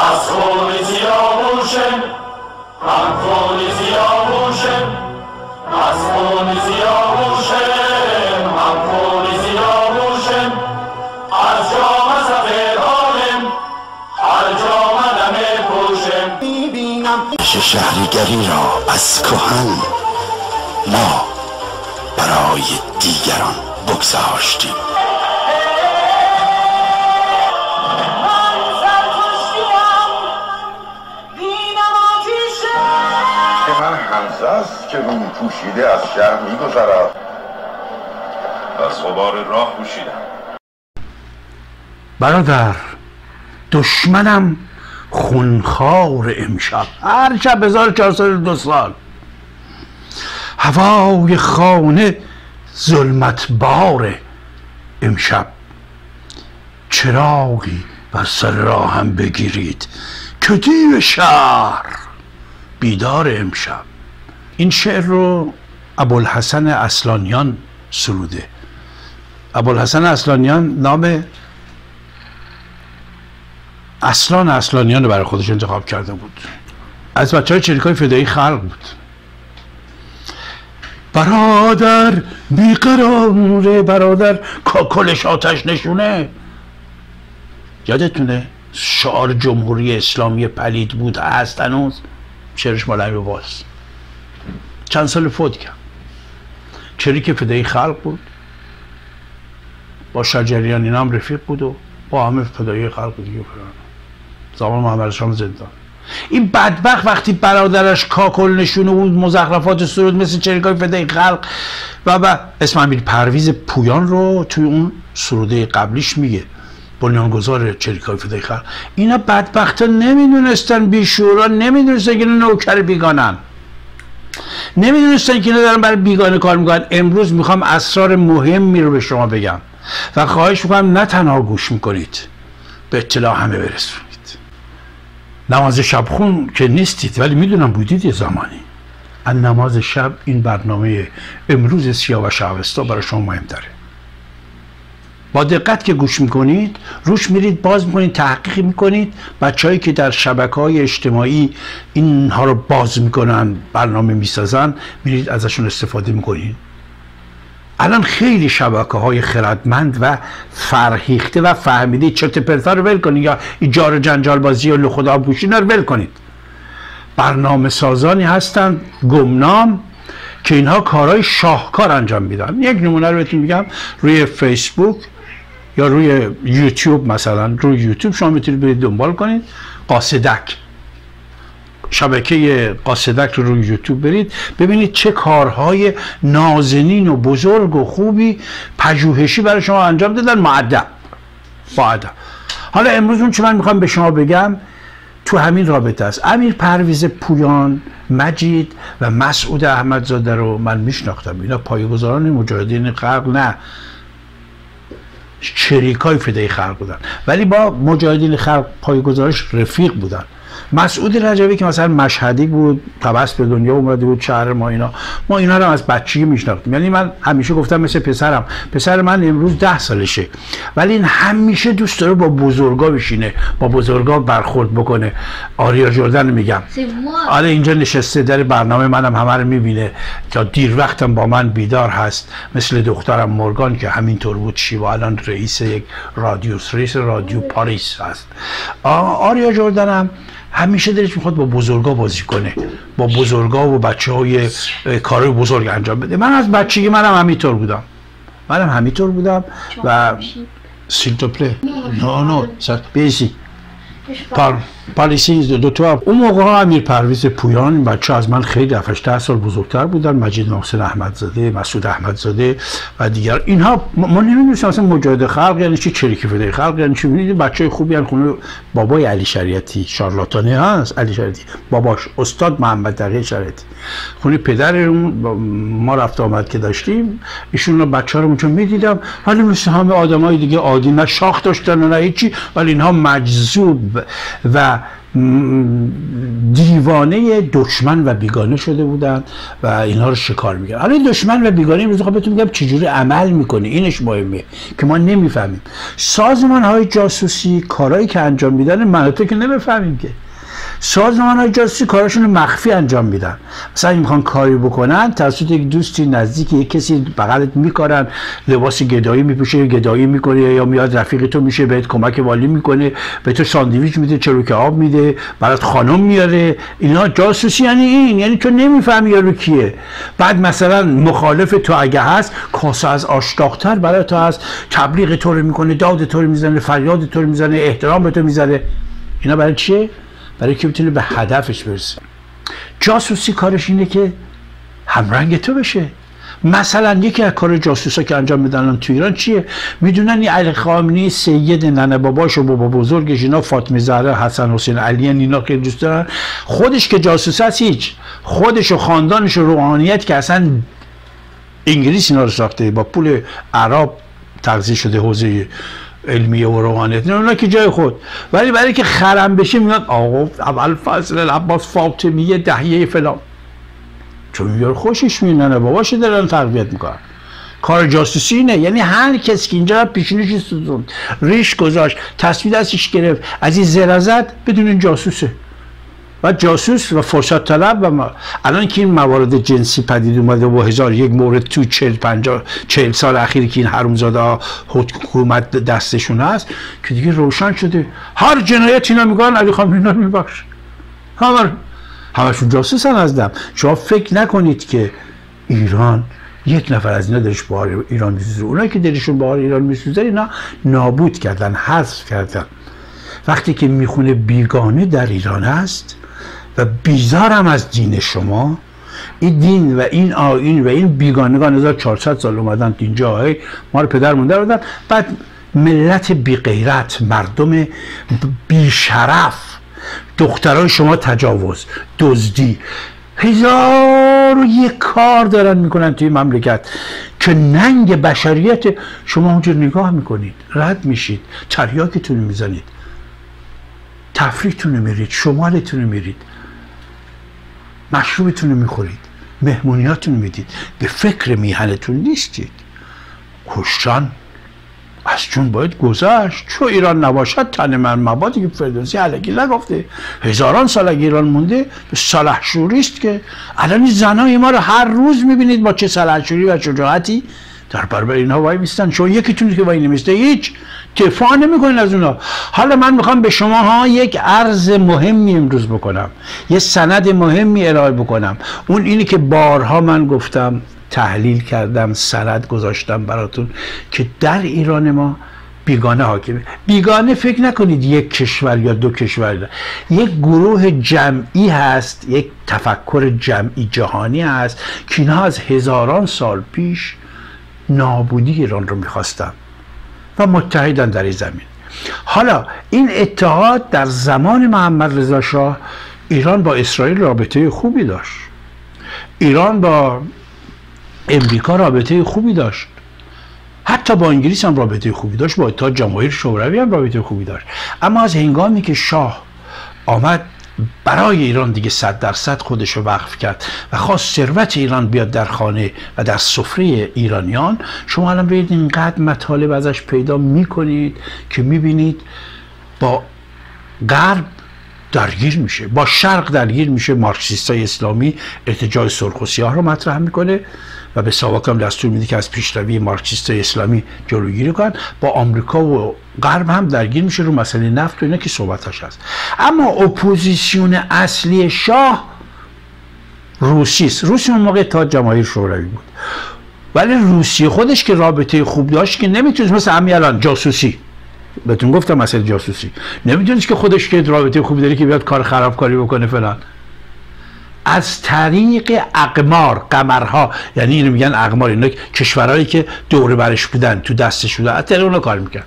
از خون سیاووشم هم خون سیاووشم از خون سیاووشم هم خون سیاووشم از جام سفید حالم هر جام نمه پوشم می‌بینم شهریگری را از کهن ما برای دیگران بگذاشتیم. که روی پوشیده از شهر میگذرد. از غبار راه پوشیدم. برادر دشمنم خونخوار امشب. هر شب 1402 سال. هوای خانه ظلمت بار امشب. چراغی بر سر راهم بگیرید. که دیو شهر بیدار امشب؟ این شعر رو ابوالحسن اصلانیان سروده. ابوالحسن اصلانیان نام اصلان اصلانیان رو برای خودش انتخاب کرده بود. از بچه های چریکای فدایی خلق بود. برادر بیقراره برادر کاکلش آتش نشونه. یادتونه شعار جمهوری اسلامی پلید بود هست هنوز. شعرش مال واس چند سال فوت کرد. چریک فدایی خلق بود. با شجریان اینا هم رفیق بود و با همه فدایی خلق دیگه فران زمان محمد شام زندان. این بدبخت وقتی برادرش کاکل نشونه بود مزخرفات سرود مثل چریکای فدای خلق و و اسم امیر پرویز پویان رو توی اون سروده قبلیش میگه. بنیانگذار چریکای فدای خلق. اینا بدبخت ها نمی‌دونستن بیشورا نمی‌دونستن که نوکر بیگانن. نمی‌دونستن که اینا دارن برای بیگانه کار می‌کنن. امروز می‌خوام اسرار مهمی رو به شما بگم و خواهش می‌کنم نه تنها گوش می‌کنید به اطلاع همه برسونید. نماز شب خون که نیستید ولی می‌دونم بودید یه زمانی. از نماز شب این برنامه امروز سیاوش اوستا برای شما مهم داره با دقت که گوش می‌کنید روش میرید باز می‌کنید تحقیق می‌کنید. بچههایی که در شبکه های اجتماعی اینها رو باز می‌کنن برنامه می‌سازن میرید ازشون استفاده می‌کنید. الان خیلی شبکه های خردمند و فرهیخته و فهمیده چرت پرتا رو ول کنید یا ایجار جنجال بازی و لخدا پوشین رو ول کنید. برنامه سازانی هستند گمنام که اینها کارهای شاهکار انجام میدن. یک نمونه رو بهتون میگم. روی فیسبوک روی یوتیوب مثلا روی یوتیوب شما می‌تونید برید دنبال کنید. قاصدک. شبکه قاصدک رو روی یوتیوب برید. ببینید چه کارهای نازنین و بزرگ و خوبی پژوهشی برای شما انجام دادن. معدب معدب حالا امروز اون چه من می‌خوام به شما بگم تو همین رابطه است. امیر پرویز پویان مجید و مسعود احمدزاده رو من میشناختم. اینا پایه‌گذاران مجاهدین خلق نه. شریکای فدای خلق بودن. ولی با مجاهدین خلق پایه‌گذارش رفیق بودن. مسعود رجبی که مثلا مشهدی بود تبس به دنیا اومده بود شهر ما اینا. ما اینا رو از بچگی میشناختیم. یعنی من همیشه گفتم مثل پسرم پسر من امروز ده سالشه. ولی این همیشه دوست داره با بزرگا بشینه با بزرگا برخورد بکنه. آریا جردن میگم. آره اینجا نشسته در برنامه منم همه رو می‌بینه. تا دیر وقتم با من بیدار هست. مثل دخترم مورگان که همینطور بود شیوا الان رئیس یک رادیو رئیس رادیو پاریس هست. آریا جردنم. همیشه دلش می‌خواد با بزرگا بازی کنه با بزرگا و بچه های کار بزرگ انجام بده. من از بچگی منم همینطور بودم. منم همینطور بودم و سیلتوپله نه نه بیسی پار پالیسی دو تا اون موقع امیر پرویز پویان بچه از من خیلی 7 ده سال بزرگتر بودن مجید محسن احمدزاده مسعود احمدزاده و دیگر اینها ما نمی‌دونستیم اصلا مجاهد خلق یعنی چی چریکی فدای خلق یعنی چی ببینید بچه خوبی ان خونه بابای علی شریعتی شارلاتانی هست علی شریعتی باباش استاد محمد تقی شریعتی خونه پدر ما رفت آمد که داشتیم ایشون رو بچه رو اونجا می‌دیدم ولی مثل همه آدمای دیگه عادی نه شاخ داشتن نه هیچی ولی اینها مجذوب و دیوانه دشمن و بیگانه شده بودن و اینها رو شکار میگن حالا دشمن و بیگانه امروز خب بهتون میگم چجوری عمل می‌کنه. اینش مهمه که ما نمی‌فهمیم. سازمان های جاسوسی کارهایی که انجام میدن مناطق که نمی‌فهمیم که. سازمان های جاسوسی کارشون مخفی انجام میدن. مثلا می‌خوان کاری بکنن توسط یک دوستی نزدیک یک کسی بغلت میکارن لباس گدایی میپوشه گدایی می‌کنه یا میاد رفیق تو میشه بهت کمک والی می‌کنه به تو ساندویچ میده چروک آب میده برات خانم میاره. اینا جاسوسی یعنی این یعنی تو نمی‌فهمی یارو کیه. بعد مثلا مخالف تو اگه هست کاسه از آشتاقتر برای تو هست. تبلیغ تو رو می‌کنه داد تو رو می‌زنه فریاد تو رو می‌زنه احترام به تو می‌زنه اینا برای چیه؟ برای که بتونه به هدفش برسه جاسوسی کارش اینه که همرنگ تو بشه. مثلا یکی از کار جاسوسا که انجام میدن تو ایران چیه؟ می‌دونن این علی خامنی سید ننه باباش و بابا بزرگش اینا فاطمه زهرا حسن حسین علی اینا که دوست دارن. خودش که جاسوس هست هیچ. خودش و خاندانش و روحانیت که اصلا انگلیس اینا رو ساخته با پول عرب تغذیه شده حوزه علمیه و روحانیت. اونا که جای خود. ولی برای که خرم بشه میاد آقا اول فصل العباس فاطمیه دهیه فلان. چون یار خوشش میدن باباش دارن تربیت می‌کنن. کار جاسوسی اینه. یعنی هر کسی که اینجا پیشونیش سوزون ریش گذاشت. تصویر دستش گرفت. از این زرازت بدون این جاسوسه. و جاسوس و فرصت طلب و ما الان که این موارد جنسی پدید اومده و هزار یک مورد تو چل پنجا چل سال اخیری که این حرومزاده حکومت دستشون هست که دیگه روشن شده. هر جنایت اینا میگن علی خان اینا میبخش. همه همشون جاسوس هم ازدم شما فکر نکنید که ایران یک نفر از اینا دلش بار ایران میسوزه. اونایی که دلشون بار ایران میسوزه اینا نابود کردن حذف کردن. وقتی که می‌خونه بیگانه در ایران هست و بیزارم از دین شما. این دین و این آین و این بیگانگان 1400 سال اومدن اینجا ما رو پدر مونده بودن بعد ملت بی غیرت مردم بی شرف دخترای شما تجاوز دزدی. هزار و یک کار دارن می‌کنن توی مملکت که ننگ بشریت شما اونجا نگاه می‌کنید. رد میشید. تریاکتون می‌زنید. تفریحتون میرید. شمالتون میرید. مشروبتون رو می‌خورید مهمونیاتون می‌دید. به فکر میهنتون نیستید. کشتن از چون باید گذشت. چون ایران نباشد تن من مبادی که فردوسی علکی نگفته. هزاران سال اگه ایران مونده به سلحشوری است که الان زنای ما رو هر روز می‌بینید با چه سلحشوری و شجاعتی در برابر اینها وای میستن. چون یکیتون که وای نمیسته هیچ. دفاع نمی‌کنین از اونا. حالا من می‌خوام به شما ها یک عرض مهمی امروز بکنم. یه سند مهمی ارائه بکنم. اون اینی که بارها من گفتم تحلیل کردم سند گذاشتم براتون که در ایران ما بیگانه حاکمه. بیگانه فکر نکنید یک کشور یا دو کشور. ده. یک گروه جمعی هست یک تفکر جمعی جهانی هست که اینها از هزاران سال پیش نابودی ایران رو می‌خواستن. و متحدن در این زمین. حالا این اتحاد در زمان محمد رضا شاه ایران با اسرائیل رابطه خوبی داشت. ایران با امریکا رابطه خوبی داشت. حتی با انگلیس هم رابطه خوبی داشت با اتحاد جماهیر شوروی هم رابطه خوبی داشت. اما از هنگامی که شاه آمد برای ایران دیگه صد درصد خودش رو وقف کرد و خواست ثروت ایران بیاد در خانه و در سفره ایرانیان. شما الان ببینید اینقدر مطالب ازش پیدا می‌کنید که می‌بینید با غرب درگیر میشه با شرق درگیر میشه مارکسیست های اسلامی ارتجاع سرخ و سیاه رو مطرح می‌کنه. و به ساواک هم دستور میده که از پیشروی مارکسیست اسلامی جلوگیری کنن. با آمریکا و غرب هم درگیر میشه رو مسئله نفت و اینا که صحبتش هست. اما اپوزیسیون اصلی شاه روسیست روسی اون موقع تا جماهیر شوروی بود. ولی روسیه خودش که رابطه خوب داشت که نمی‌تونست مثل همین الان جاسوسی. بهتون گفتم مسئله جاسوسی. نمی‌دونید که خودش که رابطه خوبی داره که بیاد کار خرابکاری بکنه فلان. از طریق اقمار قمرها. یعنی اینو میگن اقمار اینا کشورهایی که دور برش بودن تو دستش بودن. حتی اونا کار می‌کرد.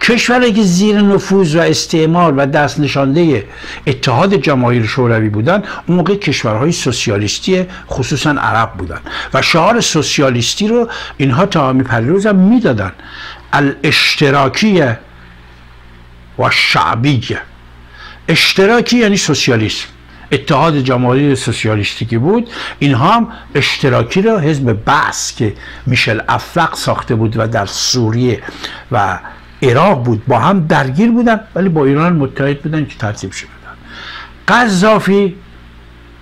کشورهایی که زیر نفوذ و استعمار و دست نشانده اتحاد جماهیر شوروی بودن اون موقع کشورهای سوسیالیستی خصوصا عرب بودن. و شعار سوسیالیستی رو اینها تا می پریروز هم می‌دادن. الاشتراکیه و شعبیه اشتراکی یعنی سوسیالیسم. اتحاد جماهیر سوسیالیستی که بود اینها هم اشتراکی را حزب بس که میشل افلق ساخته بود و در سوریه و عراق بود با هم درگیر بودن ولی با ایران متحد بودن که ترتیب شدن قذافی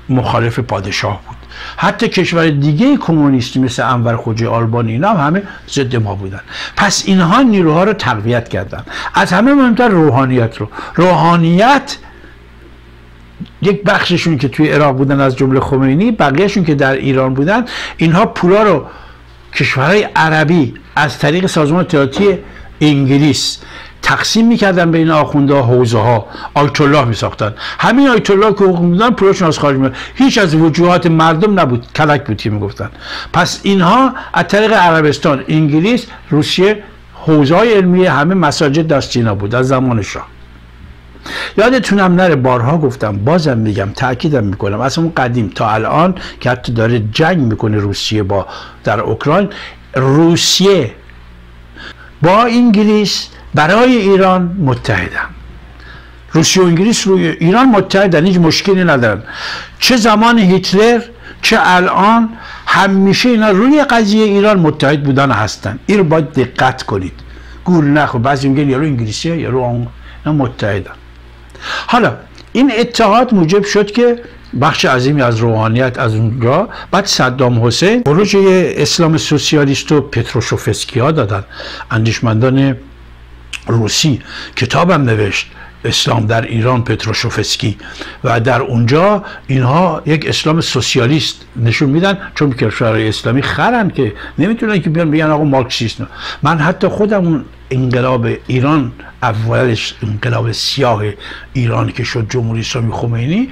مخالف پادشاه بود. حتی کشور دیگه کمونیستی مثل انور خوجه آلبانی اینا هم همه ضد ما بودن. پس اینها نیروها رو تقویت کردن. از همه مهمتر روحانیت رو. روحانیت یک بخششون که توی عراق بودن از جمله خمینی بقیهشون که در ایران بودن اینها پولا رو کشورهای عربی از طریق سازمان اطلاعاتی انگلیس تقسیم می‌کردن بین آخونده ها حوزه ها. آیت الله میساختن. همین آیت الله که حقوق میدن پولاشون از خارج میاد هیچ از وجوهات مردم نبود. کلک بود که می‌گفتن. پس اینها از طریق عربستان انگلیس روسیه حوزه های علمی همه مساجد دستینا بود از زمان شاه. یادتونم نره بارها گفتم بازم میگم تاکیدم می‌کنم. از اون قدیم تا الان که حتی داره جنگ می‌کنه روسیه با در اوکراین روسیه با انگلیس برای ایران متحدن روسیه و انگلیس روی ایران متحدن هیچ مشکلی ندارن. چه زمان هیتلر چه الان همیشه اینا روی قضیه ایران متحد بودن هستن. این رو باید دقت کنید. گول نخو بعضی میگن یارو انگلیسیه یارو آن متحدن. حالا این اتحاد موجب شد که بخش عظیمی از روحانیت از اونجا بعد صدام حسین خروج اسلام سوسیالیست و پتروشوفسکی ها دادن. اندیشمندان روسی کتابم نوشت. اسلام در ایران پتروشوفسکی. و در اونجا اینها یک اسلام سوسیالیست نشون میدن چون کشورهای اسلامی خرن که نمی‌تونن که بیان بگن آقا مارکسیست من حتی خودم اون انقلاب ایران اولش انقلاب سیاه ایران که شد جمهوری اسلامی خمینی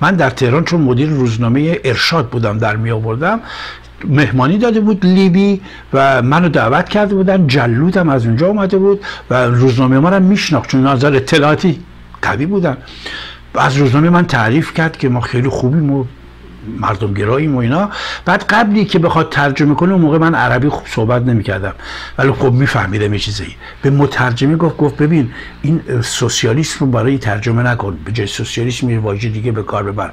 من در تهران چون مدیر روزنامه ارشاد بودم در می آوردم مهمانی داده بود لیبی و منو دعوت کرده بودن. جلودم از اونجا اومده بود و روزنامه ما رو میشناخت چون نظر اطلاعاتی قوی بودن. از روزنامه من تعریف کرد که ما خیلی خوبیم و مردم گراییم و اینا. بعد قبلی که بخواد ترجمه کنه اون موقع من عربی خوب صحبت نمی‌کردم. ولی خب میفهمیدم یه چیزی به مترجمه گفت گفت ببین این سوسیالیسم رو برای ترجمه نکن. به جای سوسیالیسم یه واژه دیگه به کار ببر.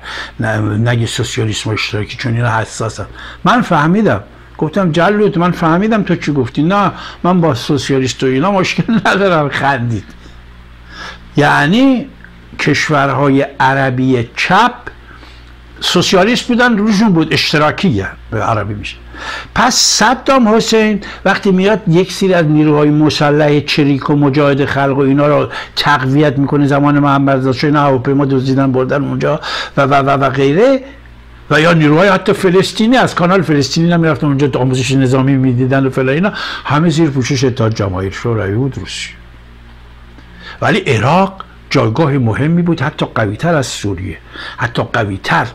نگه سوسیالیسم اشتراکی چون اینا حساسم من فهمیدم. گفتم جلوت من فهمیدم تو چی گفتی. نه من با سوسیالیست و اینا مشکل ندارم. خندید. یعنی کشورهای عربی چپ سوسیالیست بودن روشون بود اشتراکیه به عربی میشه. پس صدام حسین وقتی میاد یک سری از نیروهای مسلح چریک و مجاهد خلق و اینا رو تقویت می‌کنه زمان محمد رضا اینا هواپیما دزدیدن بردن اونجا و و و, و غیره. و یا نیروهای حتی فلسطینی از کانال فلسطینی هم می‌رفتن اونجا آموزش نظامی می‌دیدن و فلا اینا. همه زیر پوشش اتحاد جماهیر شوروی بود روسیه. ولی عراق جایگاه مهمی بود حتی قویتر از سوریه. حتی قویتر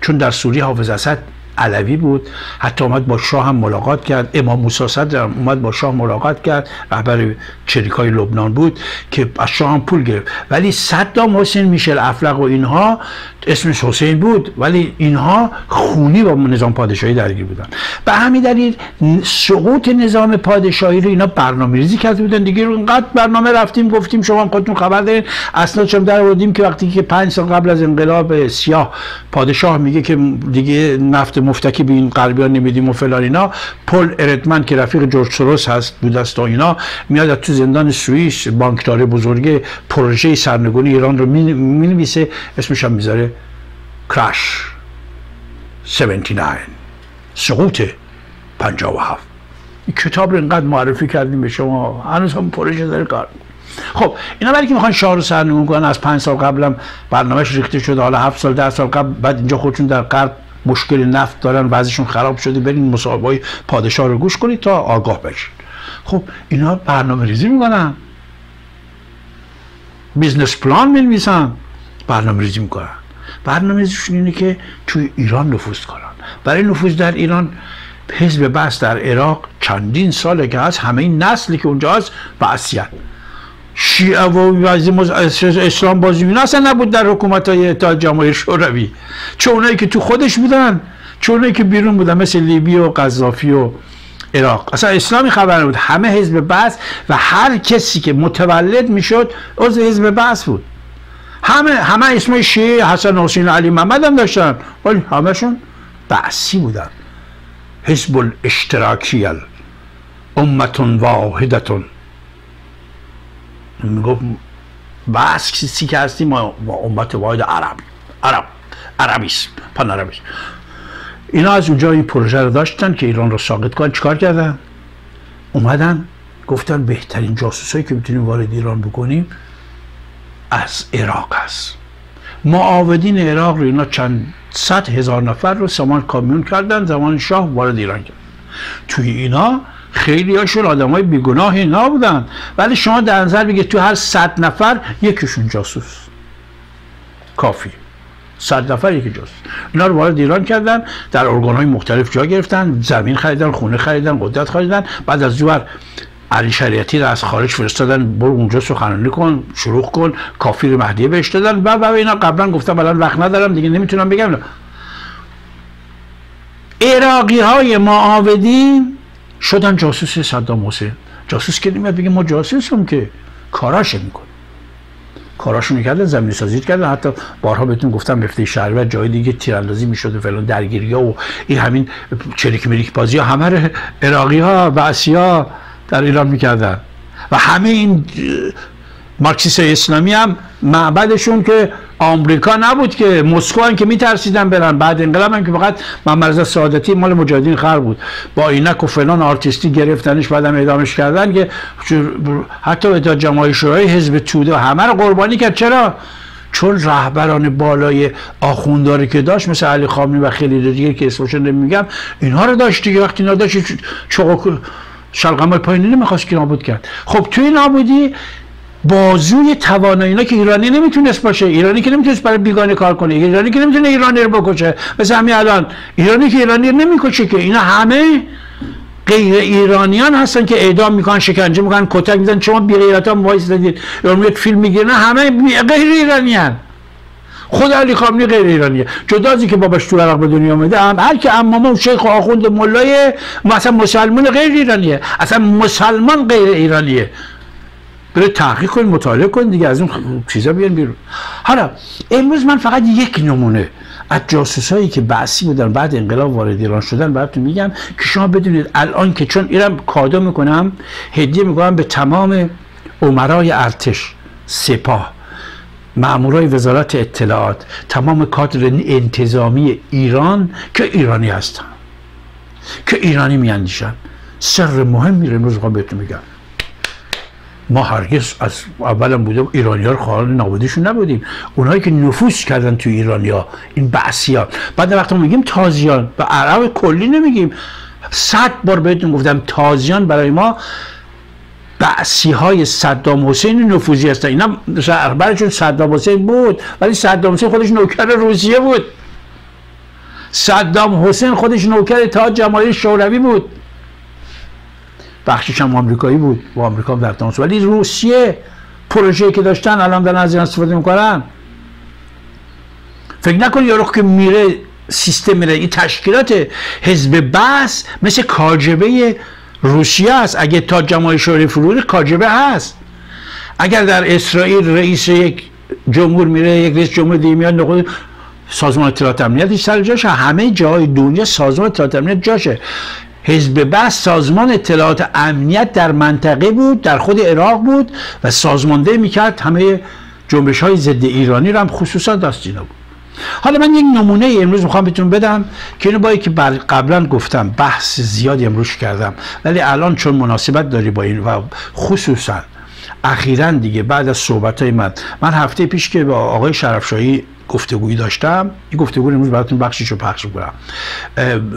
چون در سوریه حافظ اسد علوی بود. حتی اومد با شاه هم ملاقات کرد. امام موسی صدر اومد با شاه ملاقات کرد. رهبر چریکای لبنان بود که از شاه هم پول گرفت. ولی صدام حسین میشل افلق و اینها اسمش حسین بود. ولی اینها خونی با نظام پادشاهی درگیر بودن. به همین دلیل سقوط نظام پادشاهی رو اینا برنامه ریزی کرده بودن. دیگه اینقدر برنامه رفتیم گفتیم شما خودتون خبر دارین. اصلا چون در آوردیم که وقتی که پنج سال قبل از انقلاب سیاه پادشاه میگه که دیگه نفت مفتکی به این غربیان نمیدیم و فلان اینا. پل اردمن که رفیق جورج سوروس هست بود است اینا میاد تو زندان سوئیس بانکدار بزرگ پروژه سرنگونی ایران رو می اسمش هم می‌ذاره کراش 79 سقوط 57 این کتاب رو اینقدر معرفی کردیم به شما هنوز هم پروژه داره کار خب اینا برای که می‌خوان شاه رو سرنگون کنن از پنج سال قبلم برنامهش ریخته شده حالا هفت سال ده سال قبل بعد اینجا خودشون در غرب مشکل نفت دارن بعضیشون خراب شده برین مصاحبه های پادشاه رو گوش کنید تا آگاه بشید خب اینا برنامه ریزی می‌کنن. business plan می‌نویسن برنامه ریزی می‌کنن. برنامه ریزیشون اینه که توی ایران نفوذ کنن. برای نفوذ در ایران حزب بعث در عراق چندین ساله که هست همه این نسلی که اونجا هست بعثیت شیعه و اسلام بازی اینا اصلا نبود در حکومت های اتحاد جماهیر شوروی. چه اونایی که تو خودش بودن چه اونایی که بیرون بودن مثل لیبی و قذافی و عراق. اصلا اسلامی خبر نبود. همه حزب بعث و هر کسی که متولد می‌شد عضو حزب بعث بود. همه همه اسم شیعه حسن حسین علی محمد هم داشتن. ولی همشون بعثی بودن. حزب الاشتراکی امتون واحدتون. می‌گفت بس کسی که هستیم ما امت واحد عربی عرب عربیست پان عربیست اینا از اونجا این پروژه رو داشتن که ایران رو ساقط کنن. چیکار کردن؟ اومدن گفتن بهترین جاسوسایی که می‌تونیم وارد ایران بکنیم از عراق هست. معاودین عراق رو اینا چند صد هزار نفر رو سامان کامیون کردن زمان شاه وارد ایران کردن. توی اینا خیلی هاشون آدم های بیگناه اینا بودن ولی شما در نظر بگید تو هر صد نفر یکیشون جاسوس. کافی. صد نفر یکی جاسوس. اینا رو وارد ایران کردن در ارگان های مختلف جا گرفتن زمین خریدن خونه خریدن قدرت خریدن. بعد از جوار علی شریعتی رو از خارج فرستادن برو اونجا سخنرانی کن شروع کن کافی مهدیه بهش دادن. و و اینا قبلا گفتم الان وقت ندارم دیگه نمی‌تونم بگم. عراقی های معاودین شدن جاسوس صدام حسین. جاسوس که نمیاد بگه ما جاسوسیم که کاراش میکن کاراشون کردن زمین سازی کردن حتی بارها بهتون گفتم مفته شهر و جای دیگه تیراندازی می‌شد و فلان درگیری ها و این همین چریک مریک بازی ها. همه عراقی ها و ها در ایران می‌کردن. و همه این مارکسیست اسلامی هم معبدشون که آمریکا نبود که مسکو هم که میترسیدن برن. بعد انقلاب هم که فقط محمد سعادتی مال مجاهدین خر بود. با اینک و فلان آرتیستی گرفتنش بعدم اعدامش کردن که حتی تا جماعی شورای حزب توده همه رو قربانی کرد. چرا؟ چون رهبران بالای آخونداری که داشت مثل علی خامنه‌ای و خیلی دیگه که اسمش نمیگم اینها رو داشت دیگه. وقتی اینا داشت چوق شلغم پایینی نمی‌خواست که نابود کرد. خب توی نابودی بازوی توانایی اینا که ایرانی نمی‌تونست باشه. ایرانی که نمی‌تونست برای بیگانه کار کنه. ایرانی که نمی‌تونه ایرانی رو بکشه. مثل همین الان. ایرانی که ایرانی نمی‌کشه که. اینا همه غیر ایرانیان هستن که اعدام می‌کنن شکنجه می‌کنن کتک می‌زنن. شما بی غیرت ها دادید میاد فیلم می‌گیرن. همه غیر ایرانیان. خود علی خامنه‌ای غیر ایرانیه. جدا که باباش تو عراق به دنیا اومده هم هر که امام و شیخ و آخوند ملای مثلا مسلمان غیر ایرانیه. اصلا مسلمان غیر ایرانیه. بره تحقیق کن مطالعه کن دیگه از اون چیزا بیان بیرون. حالا امروز من فقط یک نمونه از جاسوسایی که بعثی بودن بعد انقلاب وارد ایران شدن براتون میگم که شما بدونید الان که چون ایران کادو می‌کنم هدیه می‌کنم به تمام عمرای ارتش سپاه مامورای وزارت اطلاعات تمام کادر انتظامی ایران که ایرانی هستن که ایرانی میاندیشن. سر مهم میره امروز بهتون میگم ما هرگز از اولم بوده ایرانی ها رو خواهان نابودیشون نبودیم. اونایی که نفوذ کردن تو ایرانی ها این بعثیان. بعد وقتی میگیم تازیان و عرب کلی نمیگیم. صد بار بهتون گفتم تازیان برای ما بعثی های صدام حسین نفوذی هستن. اینا رهبرشون صدام حسین بود ولی صدام حسین خودش نوکر روسیه بود. صدام حسین خودش نوکر تا جماهیر شوروی بود. بخشش هم آمریکایی بود. با آمریکا در ولی روسیه پروژه‌ای که داشتن الان دارن از این استفاده می‌کنن. فکر نکن یارو که میره سیستم میره. این تشکیلات حزب بس مثل کاجبه روسیه است. اگه تا جماعی شوری فرود کاجبه هست. اگر در اسرائیل رئیس یک جمهور میره یک رئیس جمهور دیگه میاد نقود سازمان اطلاعات امنیتی سر جاشه. همه جای دنیا سازمان اطلاعات امنیت جاشه. حزب بس سازمان اطلاعات امنیت در منطقه بود در خود عراق بود و سازمانده می‌کرد همه جنبش های ضد ایرانی رو هم خصوصا دست اینا بود. حالا من یک نمونه امروز می‌خوام بهتون بدم که اینو با که قبلا گفتم بحث زیادی امروز کردم. ولی الان چون مناسبت داری با این و خصوصا اخیرا دیگه بعد از صحبت های من من هفته پیش که با آقای شرفشاهی گفتگویی داشتم این گفتگو امروز براتون بخشیشو رو پخش می‌کنم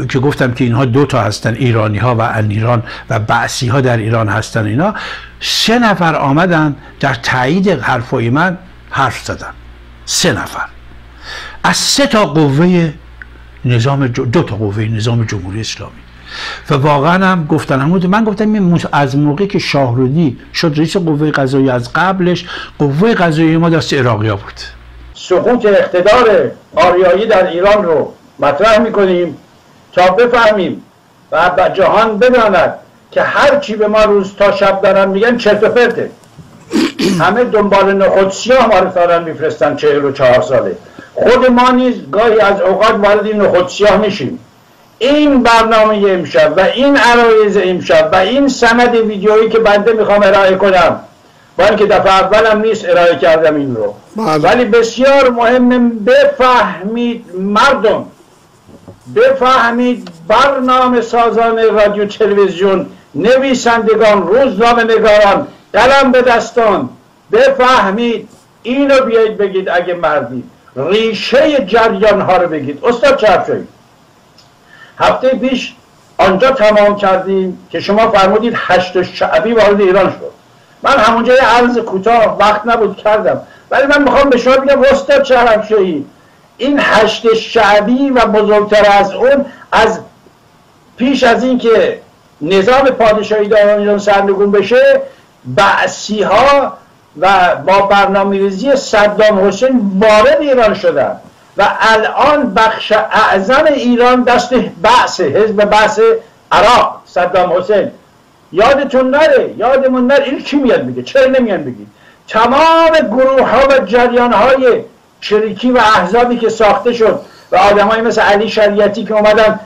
که گفتم که اینها دو تا هستن ایرانی ها و ان ایران و بعثی ها در ایران هستن اینا. سه نفر آمدن در تایید حرفای من حرف زدن. سه نفر. از سه تا قوه نظام دو تا قوه نظام جمهوری اسلامی. و واقعا هم گفتن. من گفتم از موقعی که شاهرودی شد رئیس قوه قضایی از قبلش قوه قضایی ما دست عراقی بود. سقوط اقتدار آریایی در ایران رو مطرح می‌کنیم تا بفهمیم و جهان بداند که هر چی به ما روز تا شب دارن میگن چرت و پرته. همه دنبال نخود سیاه ما رو دارن میفرستن چهل و چهار ساله. خود ما نیز گاهی از اوقات وارد نخود سیاه میشیم. این برنامه امشب و این عرایز امشب و این سند ویدیویی که بنده می‌خوام ارائه کنم با اینکه دفعه اولم نیست ارائه کردم این رو. بله. ولی بسیار مهم بفهمید مردم بفهمید برنامه سازان رادیو تلویزیون نویسندگان روزنامه نگاران قلم به دستان بفهمید. اینو بیایید بگید اگه مردید ریشه جریان ها رو بگید. استاد چرفشایی هفته پیش آنجا تمام کردیم که شما فرمودید هشت شعبی وارد ایران شد. من همونجا یه عرض کوتاه وقت نبود کردم. ولی من می‌خوام به شما بگم استاد چرفشایی این هشت شعبی و بزرگتر از اون از پیش از اینکه نظام پادشاهی در ایران سرنگون بشه بعثی ها و با برنامه ریزی صدام حسین وارد ایران شدن. و الان بخش اعظم ایران دست بعث حزب بعث عراق صدام حسین. یادتون نره یادمون نره. این کی میاد میگه؟ چرا نمیان بگید تمام گروه ها و جریان های شریکی و احزابی که ساخته شد و آدمایی مثل علی شریعتی که اومدن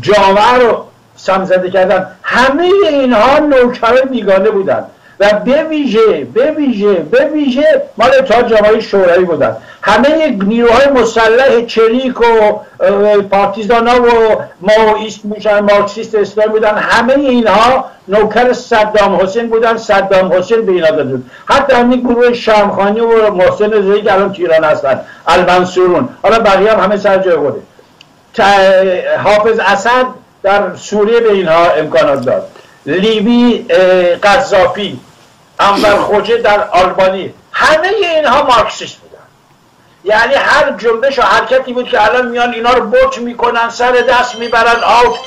جامعه رو سمزده کردن همه اینها نوکر بیگانه بودن. و به ویژه به ویژه به ویژه مال تا جامعه شوروی بودن. همه نیروهای مسلح چریک و اه، پارتیزانا و ماویست بودن مارکسیست اسلام بودن همه اینها نوکر صدام حسین بودن صدام حسین به اینا داده بود حتی همین گروه شمخانی و محسن رضایی که الان تو ایران هستن المنصورون حالا بقیه هم همه سر جای خوده حافظ اسد در سوریه به اینها امکانات داد. لیبی قذافی انور خوجه در آلبانی همه اینها مارکسیست بودن. یعنی هر جنبش و حرکتی بود که الان میان اینا رو بوت می‌کنن سر دست می‌برن آوت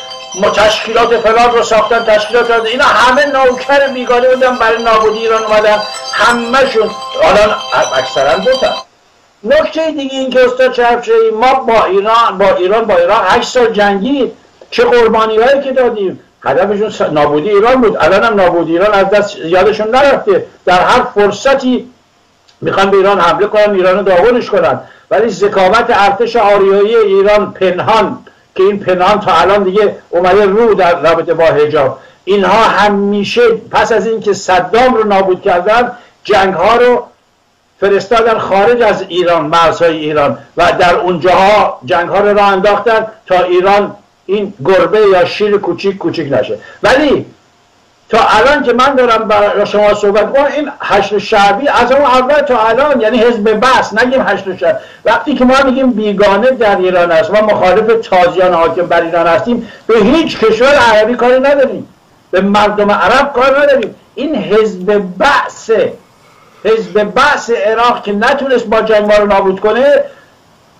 م- تشکیلات فلان رو ساختن تشکیلات رو اینا همه نوکر بیگانه بودن برای نابودی ایران اومدن. همهشون الان اکثرا بودن نکته دیگه این که استاد چرفشایی ما با ایران با ایران با ایران 8 سال جنگید چه قربانی هایی که دادیم. هدفشون نابودی ایران بود. الان هم نابودی ایران از دست یادشون نرفته. در هر فرصتی می‌خوان به ایران حمله کنن ایران رو داغونش کنن. ولی ذکاوت ارتش آریایی ایران پنهان که این پنهان تا الان دیگه اومده رو در رابطه با حجاب. اینها همیشه پس از اینکه صدام رو نابود کردن جنگ ها رو فرستادن خارج از ایران مرزهای ایران. و در اونجاها جنگ ها رو راه انداختن تا ایران این گربه یا شیر کوچیک کوچیک نشه. ولی تا الان که من دارم با شما صحبت کنم این هشت شعبی از اون اول تا الان یعنی حزب بس نگیم هشت شعبی. وقتی که ما میگیم بیگانه در ایران است و مخالف تازیان حاکم بر ایران هستیم به هیچ کشور عربی کاری نداریم. به مردم عرب کار نداریم. این حزب بس حزب بس عراق که نتونست با جنگ ما رو نابود کنه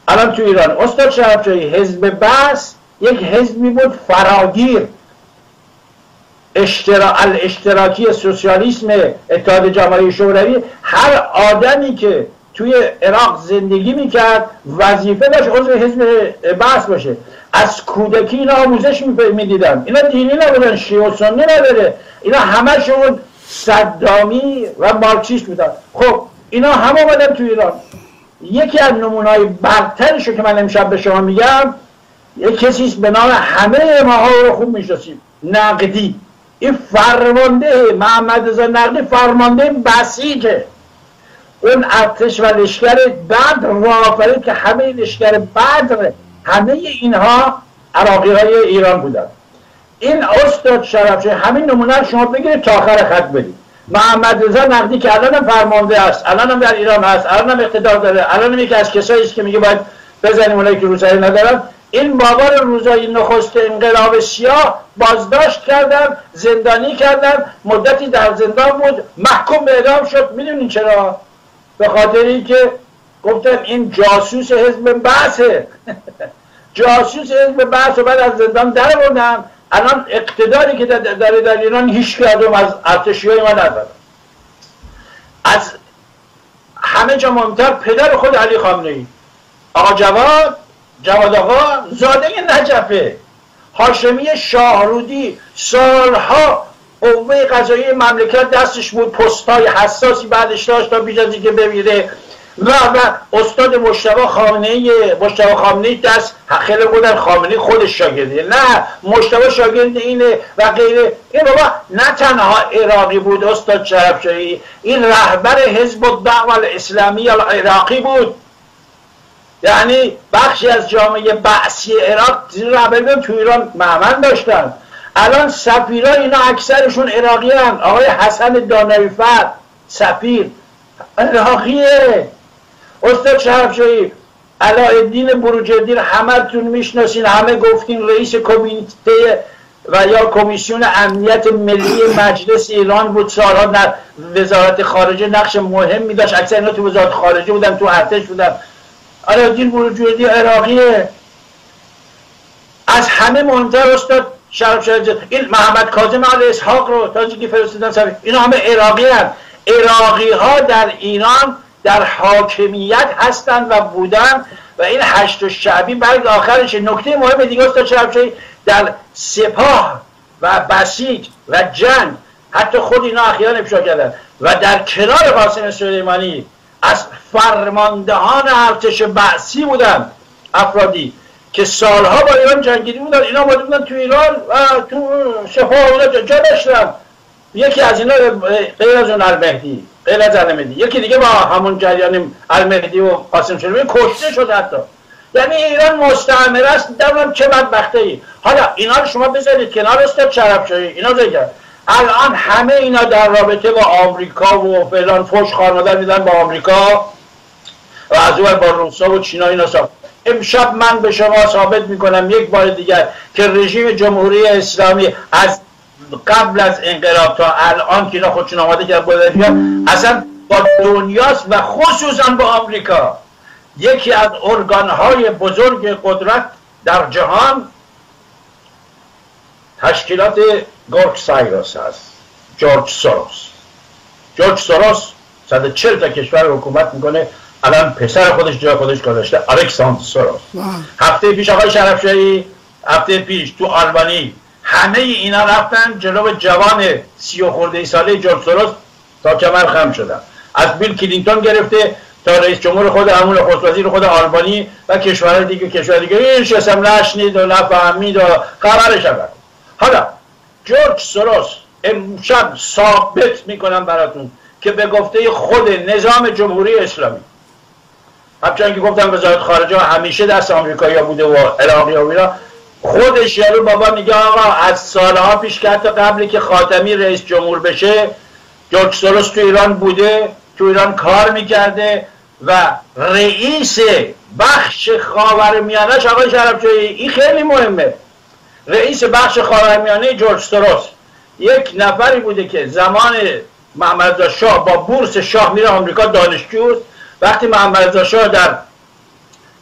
الان تو ایران. استاد شرفچایی حزب بس یک حزبی بود فراگیر. اشترا... الاشتراکی سوسیالیسم اتحاد جماهیر شوروی. هر آدمی که توی عراق زندگی می‌کرد وظیفه داشت عضو حزب بحث باشه. از کودکی اینا آموزش می‌دیدن. اینا دینی نبودن شیعه و سنی نداره اینا همشون صدامی و مارکسیست بودن. خب اینا هم آمدن تو ایران. یکی از نمونای برترشو که من امشب به شما میگم یک کسی به نام همه ماها رو خوب می‌شناسیم. نقدی. این فرمانده محمد رضا نقدی فرمانده بسیجه اون ارتش و لشکر بعد رافرید که همه لشکر بدر همه اینها عراقی های ایران بودن. این استاد شرفشه همین نمونه شما بگیرید تا آخر خط برید. محمد رضا نقدی که الان فرمانده است الان هم در ایران هست الان هم اقتدار داره الان هم یکی از کسایی که میگه باید بزنیم اونایی که روزایی ندارن. این بابا رو روزای نخست انقلاب سیاه بازداشت کردن زندانی کردن مدتی در زندان بود محکوم به اعدام شد. می‌دونین چرا؟ به خاطر اینکه گفتن این جاسوس حزب بعثه. جاسوس حزب بعث رو بعد از زندان در بردن الان اقتداری که داره در ایران هیچ کردم از ارتشی های ما نداره از همه جا مهمتر پدر خود علی خامنه ای آقا جواد جواد آقا زاده نجفه. هاشمی شاهرودی سالها قوه قضایی مملکت دستش بود پستای حساسی بعدش داشت تا بیش از اینکه بمیره. و استاد مشتبه خامنه مشتبه خامنه دست خیلی بودن خامنه خودش شاگرده. نه مشتبه شاگرد اینه و غیره. این بابا نه تنها عراقی بود استاد شرفشاهی این رهبر حزب الدعوه الاسلامی العراقی بود. یعنی بخشی از جامعه بعثی عراق رهبری تو ایران معمن داشتن. الان سفیرا اینا اکثرشون عراقی هن. آقای حسن دانوی سفیر. عراقیه. استاد شهرفشاهی علایالدین همه تون می‌شناسین همه گفتین رئیس کمیته و یا کمیسیون امنیت ملی مجلس ایران بود. سالها در وزارت خارجه نقش مهم داشت. اکثر اینا تو وزارت خارجه بودن تو ارتش بودن. علایالدین بروجردی عراقیه. از همه مهمتر استاد شرف شرف این محمد کاظم علی اسحاق رو تاجیکی فرستادن سفیر اینا همه عراقی هم عراقی ها در ایران در حاکمیت هستند و بودن و این هشت شعبی بعد آخرش. نکته مهم دیگه است شرف در سپاه و بسیج و جنگ. حتی خود اینا اخیرا افشا کردن. و در کنار قاسم سلیمانی از فرماندهان ارتش بعثی بودن افرادی که سالها با ایران جنگیدی بودن. اینا آمده بودن تو ایران و تو سپاه جا داشتن. یکی از اینا غیر از اون المهدی غیر از المهدی. یکی دیگه با همون جریان المهدی و قاسم شده کشته شد حتی. یعنی ایران مستعمر است. در چه بدبخته ای حالا اینا رو شما بذارید کنار استاد شرف شایی اینا دیگه الان همه اینا در رابطه با آمریکا و فلان فوش خانواده میدن با آمریکا و از اون با روسا و چینا اینا سا. امشب من به شما ثابت می‌کنم یک بار دیگر که رژیم جمهوری اسلامی از قبل از انقلاب تا الان که اینا خودشون آماده کرد اصلا با دنیاست و خصوصا با آمریکا یکی از ارگانهای بزرگ قدرت در جهان تشکیلات گورک سایروس هست. جورج سوروس جورج سوروس 140 تا کشور حکومت می‌کنه. الان پسر خودش جای خودش گذاشته الکساندر سوروس هفته پیش آقای شرفشاهی هفته پیش تو آلبانی همه اینا رفتن جلو جوان سی و خورده ساله جورج سوروس تا کمر خم شدن از بیل کلینتون گرفته تا رئیس جمهور خود همون نخست وزیر خود آلبانی و کشورهای دیگه کشور دیگه این شسم نشنید و نفهمید و خبرش شود حالا جورج سوروس امشب ثابت می‌کنم براتون که به گفته خود نظام جمهوری اسلامی همچنان که گفتم وزارت خارجه همیشه دست آمریکایی بوده و عراقی و اینا خودش یارو بابا میگه آقا از سالها پیش که حتی قبلی که خاتمی رئیس جمهور بشه جورج سوروس تو ایران بوده تو ایران کار می‌کرده و رئیس بخش خاورمیانه آقای شرفچویی این خیلی مهمه. رئیس بخش خاورمیانه جورج سوروس یک نفری بوده که زمان محمد شاه با بورس شاه میره آمریکا دانشجو وقتی محمد شاه در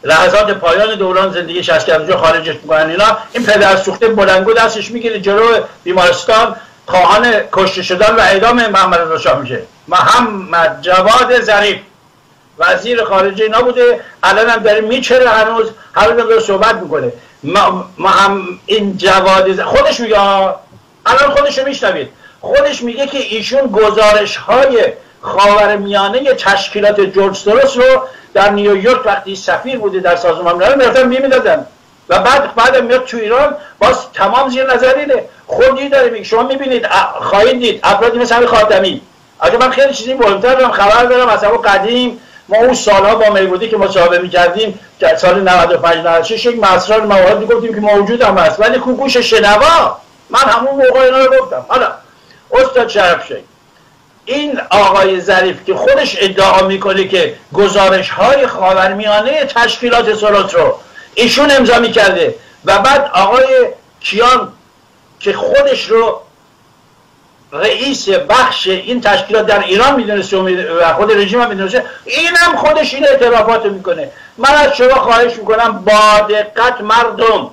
لحظات پایان دوران زندگیش از که خارجش می‌کنن اینا این پدر سوخته بلنگو دستش می‌گیره جلو بیمارستان خواهان کشته شدن و اعدام محمد رضا شاه میشه. محمد جواد ظریف وزیر خارجه اینا بوده. الان هم داره میچره هنوز. هر داره صحبت می‌کنه. ما هم این جواد خودش میگه الان خودش رو میشنوید. خودش میگه که ایشون گزارش های خاور میانه تشکیلات جورج سوروس رو در نیویورک وقتی سفیر بوده در سازمان ملل می‌رفتن میمیدادن. و بعد بعد میاد تو ایران باز تمام زیر نظریده خودی داره میگه شما می‌بینید خواهید دید افرادی مثل خاتمی. اگه من خیلی چیزی مهمتر دارم خبر دارم از قدیم. ما اون سالها با میبودی که مصاحبه می‌کردیم سال 95 96 یک مسرار مواد گفتیم که موجود هم هست. ولی کوکوش شنوا من همون موقع اینا رو گفتم. حالا استاد شرف شد این آقای ظریف که خودش ادعا می‌کنه که گزارش های خاورمیانه تشکیلات سلوت رو ایشون امضا می‌کرده و بعد آقای کیان که خودش رو رئیس بخش این تشکیلات در ایران می‌دونسته و خود رژیم هم می‌دونسته. این هم خودش این اعترافات می‌کنه. من از شما خواهش می‌کنم با دقت مردم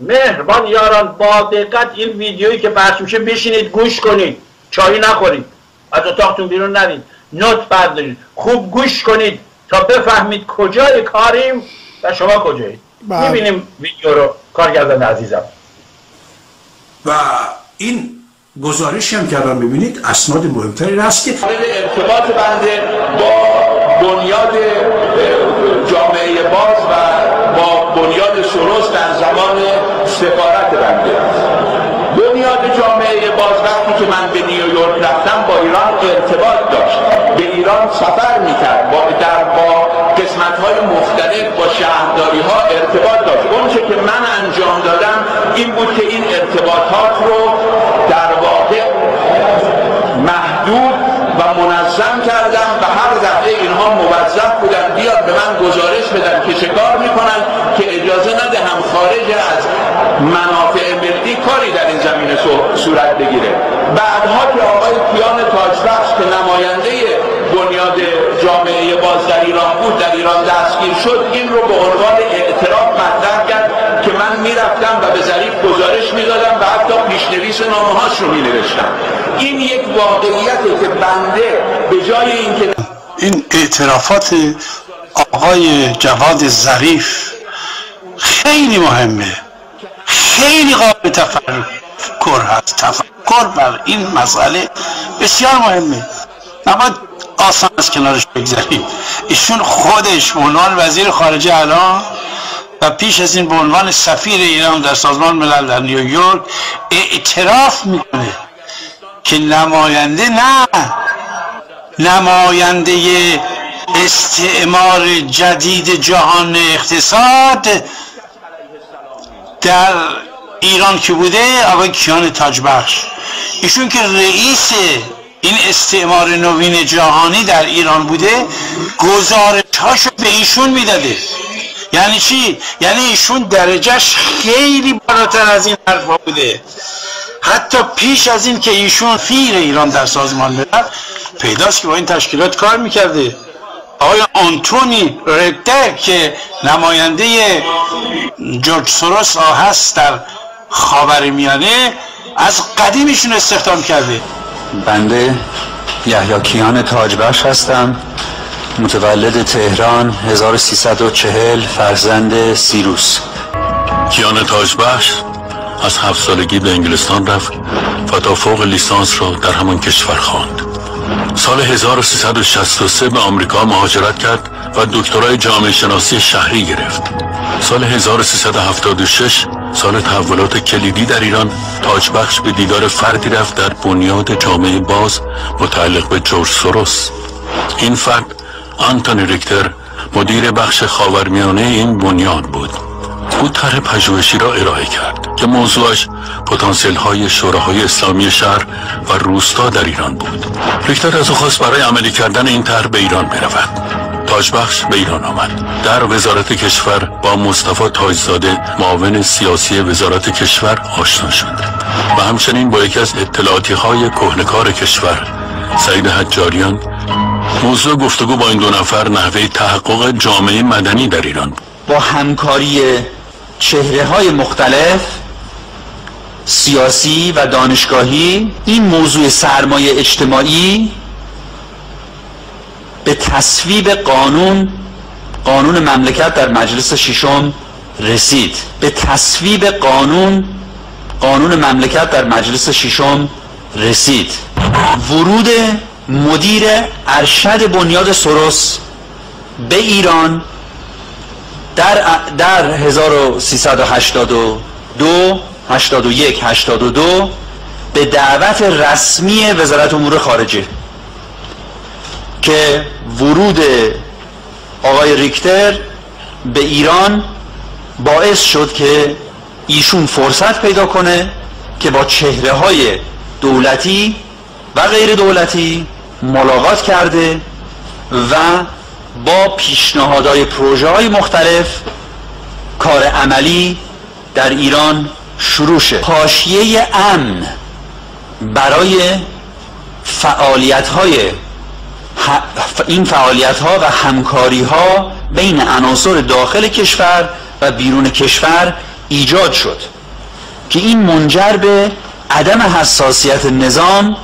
مهربان یاران با دقت این ویدیویی که پخش میشه بشینید گوش کنید. چایی نخورید. از اتاقتون بیرون نرید. نوت بردارید. خوب گوش کنید تا بفهمید کجای کاریم و شما کجایید. بله. می‌بینیم ویدیو رو کارگردان عزیزم. و این گزارش هم کردن ببینید اسناد مهمتری هست که ارتباط بنده با بنیاد جامعه باز و با بنیاد سروس در زمان سفارت بنده. بنیاد جامعه باز وقتی که من به نیویورک رفتم با ایران ارتباط داشت. به ایران سفر می‌کرد. با در با قسمت های مختلف با شهرداری ها ارتباط داشت. اونچه که من انجام دادم این بود که این ارتباطات رو در منظم کردم و هر دفعه اینها موظف بودن بیاد به من گزارش بدن که چه کار می‌کنن که اجازه هم خارج از منافع ملی کاری در این زمینه صورت بگیره. بعدها که آقای پیان تاجبخش که نماینده بنیاد جامعه باز در ایران بود در ایران دستگیر شد این رو به عنوان اعتراف مطرح می‌رفتم و به ظریف گزارش می‌دادم و حتی پیشنویس نامه هاش رو مینوشتم. این یک واقعیته که بنده به جای اینکه این اعترافات آقای جواد ظریف خیلی مهمه. خیلی قابل تفکر هست. تفکر بر این مسئله بسیار مهمه. نباید آسان از کنارش بگذاریم ایشون خودش به عنوان وزیر خارجه الان و پیش از این به عنوان سفیر ایران در سازمان ملل در نیویورک اعتراف می‌کنه که نماینده نه نماینده استعمار جدید جهان اقتصاد در ایران که بوده آقای کیان تاجبخش. ایشون که رئیس این استعمار نوین جهانی در ایران بوده گزارش هاشو به ایشون می‌داده. یعنی چی؟ یعنی ایشون درجهش خیلی بالاتر از این حرفا بوده. حتی پیش از این که ایشون فیر ایران در سازمان ملل پیداست که با این تشکیلات کار می‌کرده. آقای آنتونی رده که نماینده جورج سوروس هست در خاور میانه از قدیمشون استخدام کرده. بنده یحیی کیان تاجبخش هستم. متولد تهران 1340 فرزند سیروس کیان تاجبخش از هفت سالگی به انگلستان رفت و تا فوق لیسانس را در همان کشور خواند. سال 1363 به آمریکا مهاجرت کرد و دکترای جامعه شناسی شهری گرفت. سال 1376 سال تحولات کلیدی در ایران تاجبخش به دیدار فردی رفت در بنیاد جامعه باز متعلق به جورج سوروس این فرد آنتونی ریکتر مدیر بخش خاورمیانه این بنیاد بود. او طرح پژوهشی را ارائه کرد که موضوعش پتانسیل های شوراهای اسلامی شهر و روستا در ایران بود. ریکتر از او خواست برای عملی کردن این طرح به ایران برود. تاجبخش به ایران آمد. در وزارت کشور با مصطفی تاجزاده معاون سیاسی وزارت کشور آشنا شد. و همچنین با یکی از اطلاعاتی های کهنکار کشور سعید حجاریان موضوع گفتگو با این دو نفر نحوه تحقق جامعه مدنی در ایران با همکاری چهره های مختلف سیاسی و دانشگاهی این موضوع سرمایه اجتماعی به تصویب قانون قانون مملکت در مجلس ششم رسید. به تصویب قانون قانون مملکت در مجلس ششم رسید. ورود مدیر ارشد بنیاد سروس به ایران در, در 1382 81 82 به دعوت رسمی وزارت امور خارجه که ورود آقای ریکتر به ایران باعث شد که ایشون فرصت پیدا کنه که با چهره های دولتی و غیر دولتی ملاقات کرده و با پیشنهادهای پروژه های مختلف کار عملی در ایران شروع شد حاشیه امن برای فعالیت های این فعالیت ها و همکاری ها بین عناصر داخل کشور و بیرون کشور ایجاد شد که این منجر به عدم حساسیت نظام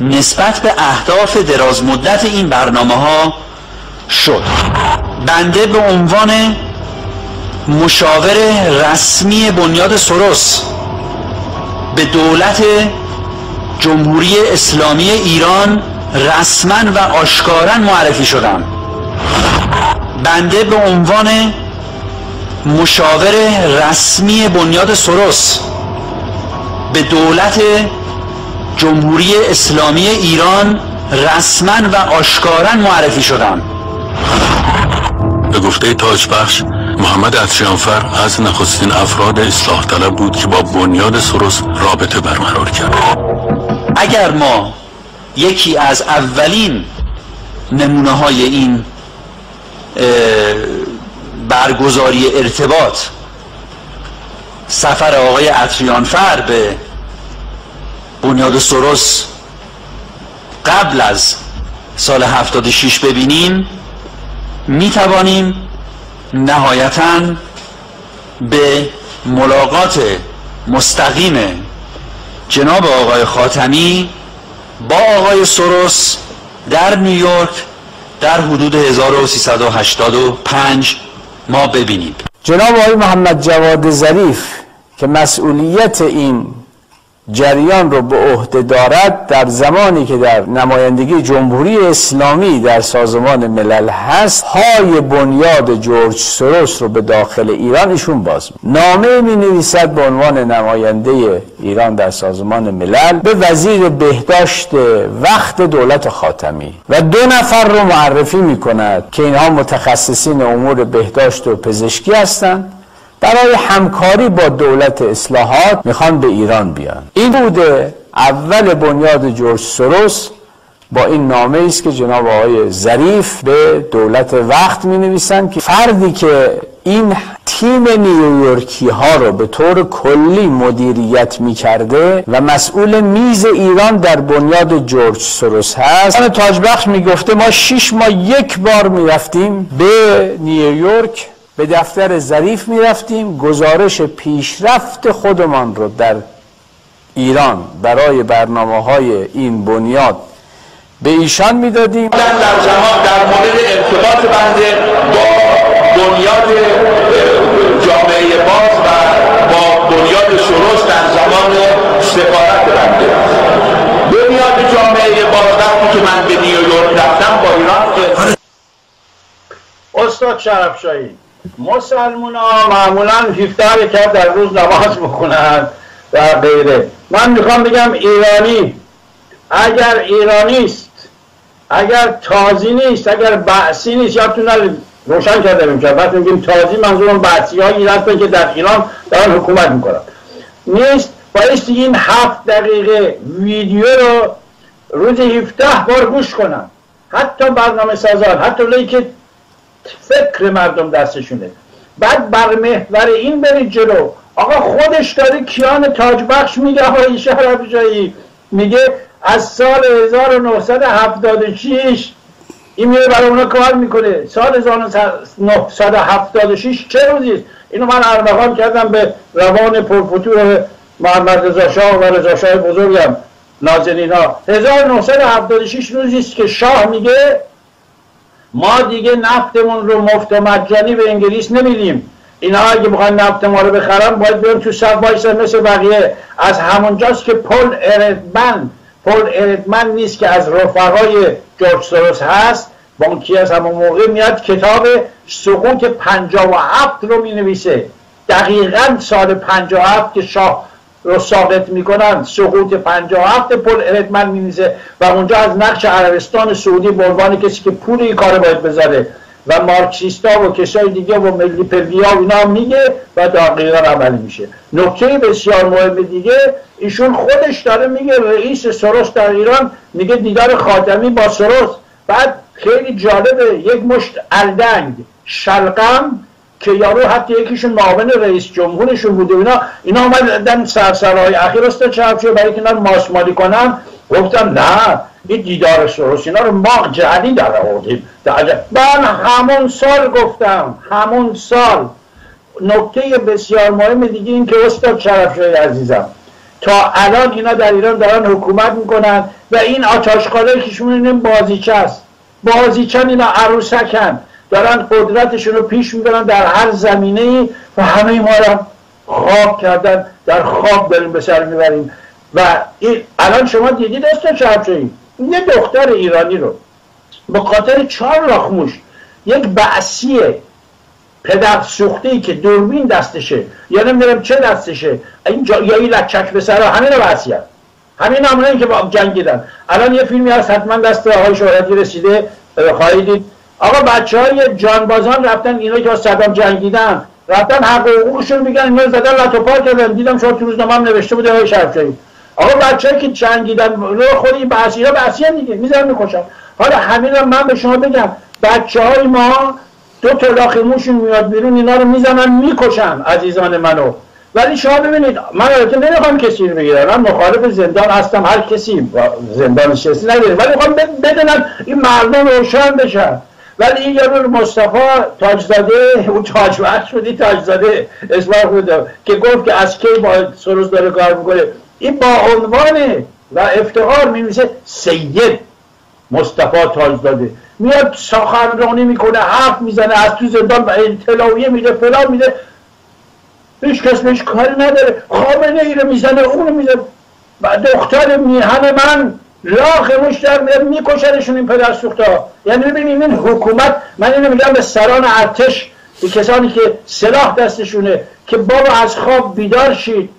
نسبت به اهداف دراز مدت این برنامه ها شد. بنده به عنوان مشاور رسمی بنیاد سروس به دولت جمهوری اسلامی ایران رسما و آشکارا معرفی شدم. بنده به عنوان مشاور رسمی بنیاد سروس به دولت جمهوری اسلامی ایران رسما و آشکارا معرفی شدم. به گفته تاج بخش محمد اتریانفر از نخستین افراد اصلاح طلب بود که با بنیاد سروس رابطه برقرار کرد. اگر ما یکی از اولین نمونه های این برگزاری ارتباط سفر آقای اتریانفر به بنیاد سروس قبل از سال 76 ببینیم می توانیم نهایتا به ملاقات مستقیم جناب آقای خاتمی با آقای سروس در نیویورک در حدود 1385 ما ببینیم. جناب آقای محمد جواد ظریف که مسئولیت این جریان رو به عهده دارد در زمانی که در نمایندگی جمهوری اسلامی در سازمان ملل هست های بنیاد جورج سروس رو به داخل ایران ایشون باز نامه می نویسد به عنوان نماینده ایران در سازمان ملل به وزیر بهداشت وقت دولت خاتمی. و دو نفر رو معرفی می کند که اینها متخصصین امور بهداشت و پزشکی هستند. برای همکاری با دولت اصلاحات می‌خوان به ایران بیان. این بوده اول بنیاد جورج سروس با این نامه است که جناب آقای ظریف به دولت وقت می نویسند که فردی که این تیم نیویورکی ها رو به طور کلی مدیریت می کرده و مسئول میز ایران در بنیاد جورج سروس هست. تاج بخش می گفته ما شش ماه یک بار می رفتیم به نیویورک به دفتر ظریف می رفتیم گزارش پیشرفت خودمان رو در ایران برای برنامه های این بنیاد به ایشان می‌دادیم. در زمان در مورد ارتباط بنده با بنیاد جامعه باز و با بنیاد شروش در زمان سفارت بنده. بنیاد جامعه باز وقتی که من به نیویورک رفتم با ایران استاد شرفشاهی مسلمان ها معمولا 17 رکعت در روز نماز می‌خونن و غیره. من می‌خوام بگم ایرانی اگر ایرانی است اگر تازی نیست اگر بعثی نیست یادتون روشن کرده میشه وقتی میگیم تازی منظورم بعثی هایی هستن که در ایران دارن حکومت می‌کنن. نیست بایستی این هفت دقیقه ویدیو رو روز 17 بار گوش کنن. حتی برنامه سازان حتی که فکر مردم دستشونه. بعد بر محور این برید جلو. آقا خودش داره کیان تاجبخش میگه آقای شهر جایی میگه از سال 1976 این میره برای اونا کار می‌کنه. سال 1976 چه روزی اینو من ارمغان کردم به روان پرفتور محمد رضا شاه و رضا شاه بزرگم. نازنین ها. 1976 روزی است که شاه میگه ما دیگه نفتمون رو مفت و مجانی به انگلیس نمیدیم. اینا اگه بخوان نفت ما رو بخرن باید بریم تو صف وایسن مثل بقیه. از همونجاست که پل اردمن پل اردمن نیست که از رفقای جورج سروس هست. بانکی از همون موقع میاد کتاب سقوط 57 رو می نویسه دقیقا سال 57 که شاه رو ساقط می‌کنن. سقوط 57 پل اردمن مینیزه و اونجا از نقش عربستان سعودی به عنوان کسی که پول این کار باید بذاره. و مارکسیستا و کسای دیگه و ملی پلیا و اینا میگه و دقیقا عملی میشه. نکته بسیار مهم دیگه ایشون خودش داره میگه رئیس سروس در ایران میگه دیدار خاتمی با سروس بعد خیلی جالبه یک مشت الدنگ شلقم که یارو حتی یکیشون معاون رئیس جمهورشون بوده اینا اینا آمدن سرسرهای اخیر است چرب شده برای که اینا ماسمالی کنن. گفتم نه این دیدار سروس اینا رو ما جهلی در آوردیم. من همون سال گفتم همون سال. نکته بسیار مهم دیگه این که استاد شرف عزیزم. تا الان اینا در ایران دارن حکومت می‌کنن و این آتاشقاله که شما این بازیچه است. بازیچن اینا عروسکن. دارن قدرتشون رو پیش می‌برن در هر زمینه ای و همه ما رو خواب کردن در خواب داریم به سر می‌بریم. و الان شما دیدید است چه یه دختر ایرانی رو به خاطر چهار راخموش یک بعثی پدر سوخته که دوربین دستشه یا نمی‌دونم چه دستشه این جا... یا این لچک به سر همین رو بعثی. همین همونه که با جنگیدن الان یه فیلمی هست حتما دست آقای شهرتی رسیده خواهید دید؟ آقا بچه های جانبازان رفتن اینا که با صدام جنگیدن. رفتن حق حقوقشون میگن اینا زدن لطوپار کردن. دیدم شما تو روزنامه هم نوشته بوده های شرفشایی آقا بچه که جنگیدن رو خود این بحثی ها بحثی هم دیگه. میزن می‌کشن حالا همین من به شما بگم. بچه های ما دو تا موشون میاد بیرون اینا رو می‌زنن می‌کشن عزیزان منو. ولی شما ببینید من البته نمی‌خوام کسی رو بگیرم. من مخالف زندان هستم هر کسی زندان شخصی نداره ولی می‌خوام بدونم این مردم روشن بشن. ولی این یارو مصطفی تاجزاده اون تاج شدی تاجزاده اسمش بوده که گفت که از کی با سروس داره کار می‌کنه. این با عنوان و افتخار میمیسه سید مصطفی تاجزاده. میاد سخنرانی می‌کنه حرف می‌زنه از تو زندان اطلاعیه میده فلان میده. هیچ کس بهش کاری نداره. خامنه ای رو می‌زنه اونو می‌زنه. دختر میهن من لاخ در میاد میکشنشون این پدر سوختا. یعنی ببینیم این حکومت من اینو میگم به سران ارتش به کسانی که سلاح دستشونه که بابا از خواب بیدار شید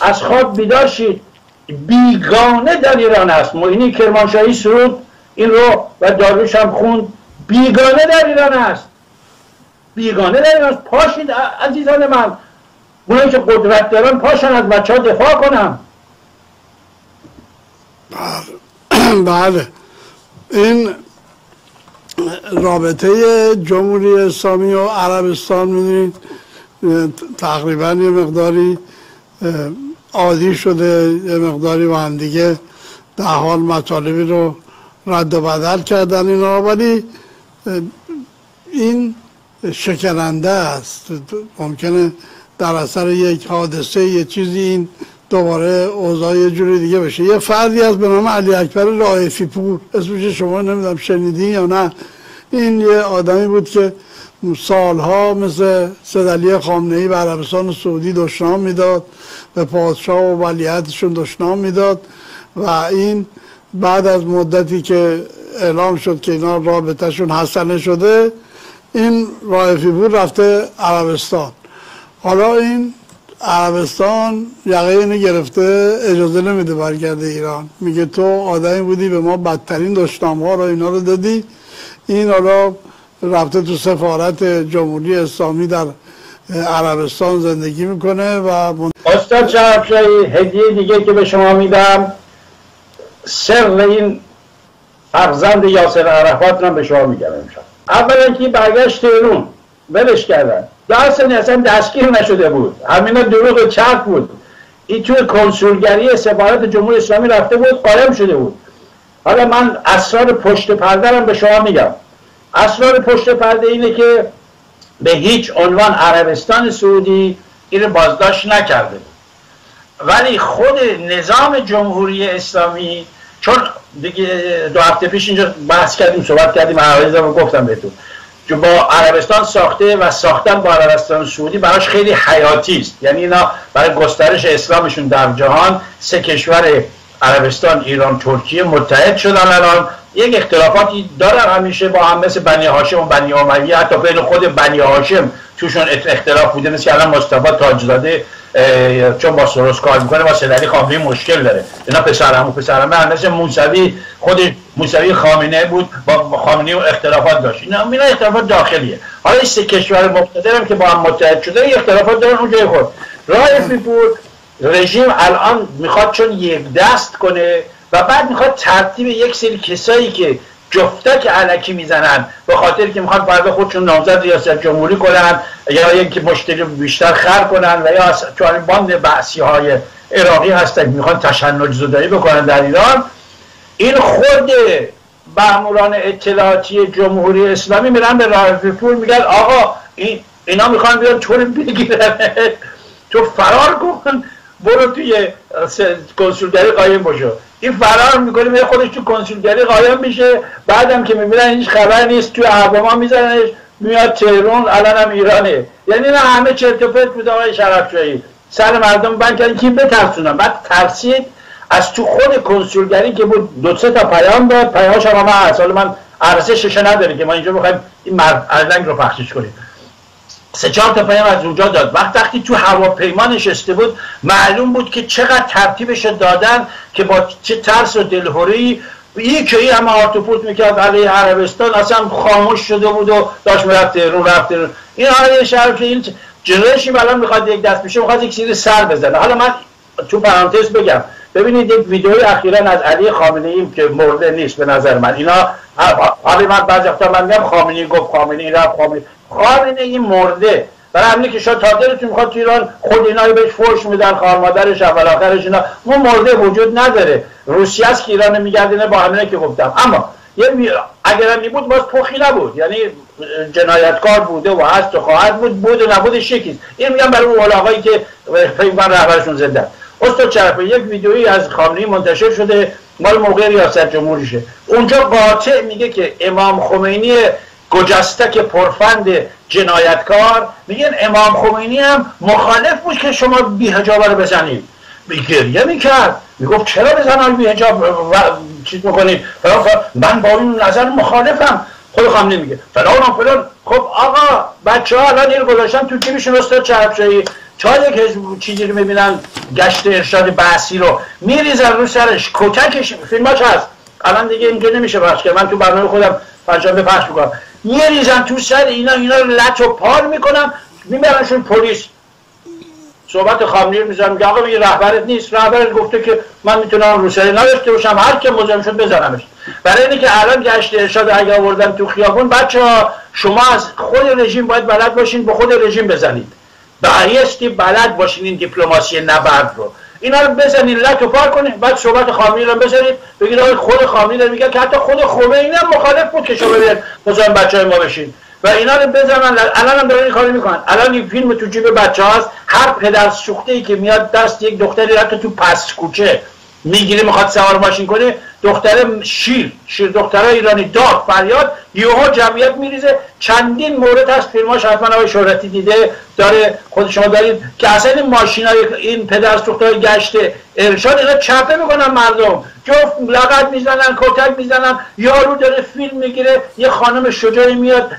از خواب بیدار شید. بیگانه در ایران هست موینی کرمانشاهی سرود این رو و داروش هم خوند. بیگانه در ایران هست بیگانه در ایران هست پاشید عزیزان من. اونایی که قدرت دارن پاشن از بچه ها دفاع کنم بله. این رابطه جمهوری اسلامی و عربستان می‌دونید تقریبا یه مقداری عادی شده یه مقداری با هم دیگه در حال مطالبی رو رد و بدل کردن اینا ولی این شکننده است. ممکنه در اثر یک حادثه یه چیزی این دوباره اوضاع یه جوری دیگه بشه. یه فردی از به نام علی اکبر رائفی پور اسمش شما نمی‌دونم شنیدین یا نه. این یه آدمی بود که سالها مثل سدلی خامنه ای به عربستان سعودی دشنام می‌داد. به پادشاه و ولیعتشون دشنام می‌داد. و این بعد از مدتی که اعلام شد که اینا رابطهشون حسنه شده این رائفی بود رفته عربستان. حالا این عربستان یقه گرفته اجازه نمیده برگرده ایران. میگه تو آدمی بودی به ما بدترین دشنام ها رو اینا رو دادی. این حالا رفته تو سفارت جمهوری اسلامی در عربستان زندگی می‌کنه و استاد شرفشایی هدیه دیگه که به شما میدم سر این فرزند یاسر عرفات رو به شما میگم امشب. اولا که برگشت ایرون ولش کردن. داستانی اصلا دستگیر نشده بود. همینا دروغ چرک بود. این توی کنسولگری سفارت جمهوری اسلامی رفته بود قائم شده بود. حالا من اسرار پشت پرده به شما میگم. اسرار پشت پرده اینه که به هیچ عنوان عربستان سعودی این بازداشت نکرده. ولی خود نظام جمهوری اسلامی چون دیگه دو هفته پیش اینجا بحث کردیم صحبت کردیم رو گفتم بهتون. که با عربستان ساخته و ساختن با عربستان سعودی براش خیلی حیاتی است. یعنی اینا برای گسترش اسلامشون در جهان سه کشور عربستان ایران ترکیه متحد شدن الان. یک اختلافاتی دارن همیشه با هم مثل بنی هاشم و بنی امیه. حتی بین خود بنی هاشم توشون اختلاف بوده مثل الان مصطفی تاجزاده چون با سروس کار می‌کنه با سدری خامنه مشکل داره. اینا پسر و پسر همه مثل موسوی خود موسوی خامنه بود با خامنه اختلافات داشت. اینا اینا اختلافات داخلیه. حالا این سه کشور مقتدرم که با هم متحد شده اختلافات دارن اونجای خود راه فیپور رژیم الان می‌خواد چون یک دست کنه و بعد می‌خواد ترتیب یک سری کسایی که جفتک علکی می‌زنن به خاطر که می‌خوان فردا خودشون نامزد ریاست جمهوری کنن یا اینکه مشتری بیشتر خر کنن و یا چون باند بعثی های عراقی هستن می‌خوان تشنج زدایی بکنن در ایران این خود ماموران اطلاعاتی جمهوری اسلامی میرن به راه پور میگن آقا این اینا می‌خوان بیان طور بگیرن. تو فرار کن برو توی کنسولگری قایم باشو. این فرار می‌کنه به خودش تو کنسولگری قایم میشه. بعدم که می‌بینن هیچ خبر نیست تو هواما میزننش میاد تهران الان هم ایرانه. یعنی نه همه چرت و پرت آقای شرفشاهی. سر مردم بند کردن که بترسونن. بعد ترسید از تو خود کنسولگری که بود دو سه تا پیام داد. پیامش هم من هست من نداره که ما اینجا بخوایم این مرد رو پخشش کنیم. سه چهار تا پیام از اونجا داد. وقت وقتی تو هواپیما نشسته بود معلوم بود که چقدر ترتیبش دادن که با چه ترس و دلهوری یکی این همه آرتوپوت می‌کرد علیه عربستان اصلا خاموش شده بود و داشت می‌رفته رو رفته این حالا شهر که این جنرشیم الان می‌خواد یک دست میشه می‌خواد یک چیزی سر بزنه. حالا من تو پرانتز بگم. ببینید یک ویدیوی اخیرا از علی خامنه ای که مرده نیست به نظر من. اینا حالا من بعضی وقتا من میگم خامنه گفت خامنه رفت خامنه خامنه ای مرده. برای همینه که شاید تا دلتون می‌خواد تو ایران خود اینا بهش فوش میدن خواهر مادرش اول آخرش اینا. اون مرده وجود نداره. روسیه است که ایران میگردینه با همینه که گفتم. اما یه اگر هم بود باز پخی نبود. یعنی جنایتکار بوده و هست و خواهد بود بود و نبود شکیست این میگم برای اون آقایی که فکر رهبرشون زنده استاد چرفه یک ویدیویی از خامنه‌ای منتشر شده مال موقع ریاست جمهوریشه. اونجا قاطع میگه که امام خمینی گجستک پرفند جنایتکار. میگن امام خمینی هم مخالف بود که شما بیهجابه رو بزنید. گریه می‌کرد می‌گفت چرا بزنم بیهجاب چیز می‌کنید من با این نظر مخالفم. خود خامنه میگه فلان فلان. خب آقا بچه ها الان این گذاشتن تو تیمشون استاد چرپشایی تا یک چیزی رو می‌بینن گشت ارشاد بحثی رو. میریزن رو سرش. کتکش فیلماش هست. الان دیگه اینجا نمیشه پخش که من تو برنامه خودم پنجشنبه پخش می‌کنم. میریزن تو سر اینا اینا رو لط و پار می‌کنن میبرنشون پلیس. صحبت خامنه‌ای می‌ذارم. میگه آقا این رهبرت نیست. رهبرت گفته که من می‌تونم روسری نداشته باشم. هر که مزاحم شد بزنمش. برای اینکه الان گشت ارشاد اگه آوردن تو خیابون بچه شما از خود رژیم باید بلد باشین به خود رژیم بزنید. بایستی بلد باشین این دیپلماسی نبرد رو. اینا رو بزنید لک و پار کنید بعد صحبت خامنه‌ای رو بزنید بگید آقا خود خامنه‌ای میگه که حتی خود خمینی هم مخالف بود که شما بیاد مزاحم بچهای ما بشین. و اینا رو بزنن. الان هم دارن این کارو می‌کنن. الان این فیلم تو جیب بچه هاست هر پدر سوخته ای که میاد دست یک دختری رفته تو پس کوچه. می‌گیره می‌خواد سوار ماشین کنه دختر شیر شیر دختره ایرانی داد فریاد یوها جمعیت میریزه. چندین مورد هست فیلماش حتما آقای شهرتی دیده داره خود شما دارید که اصلا این ماشین های این پدر های گشته ارشاد اینا چپه می‌کنن مردم. جفت لغت می‌زنن کتک می‌زنن یارو داره فیلم می‌گیره یه خانم شجاعی میاد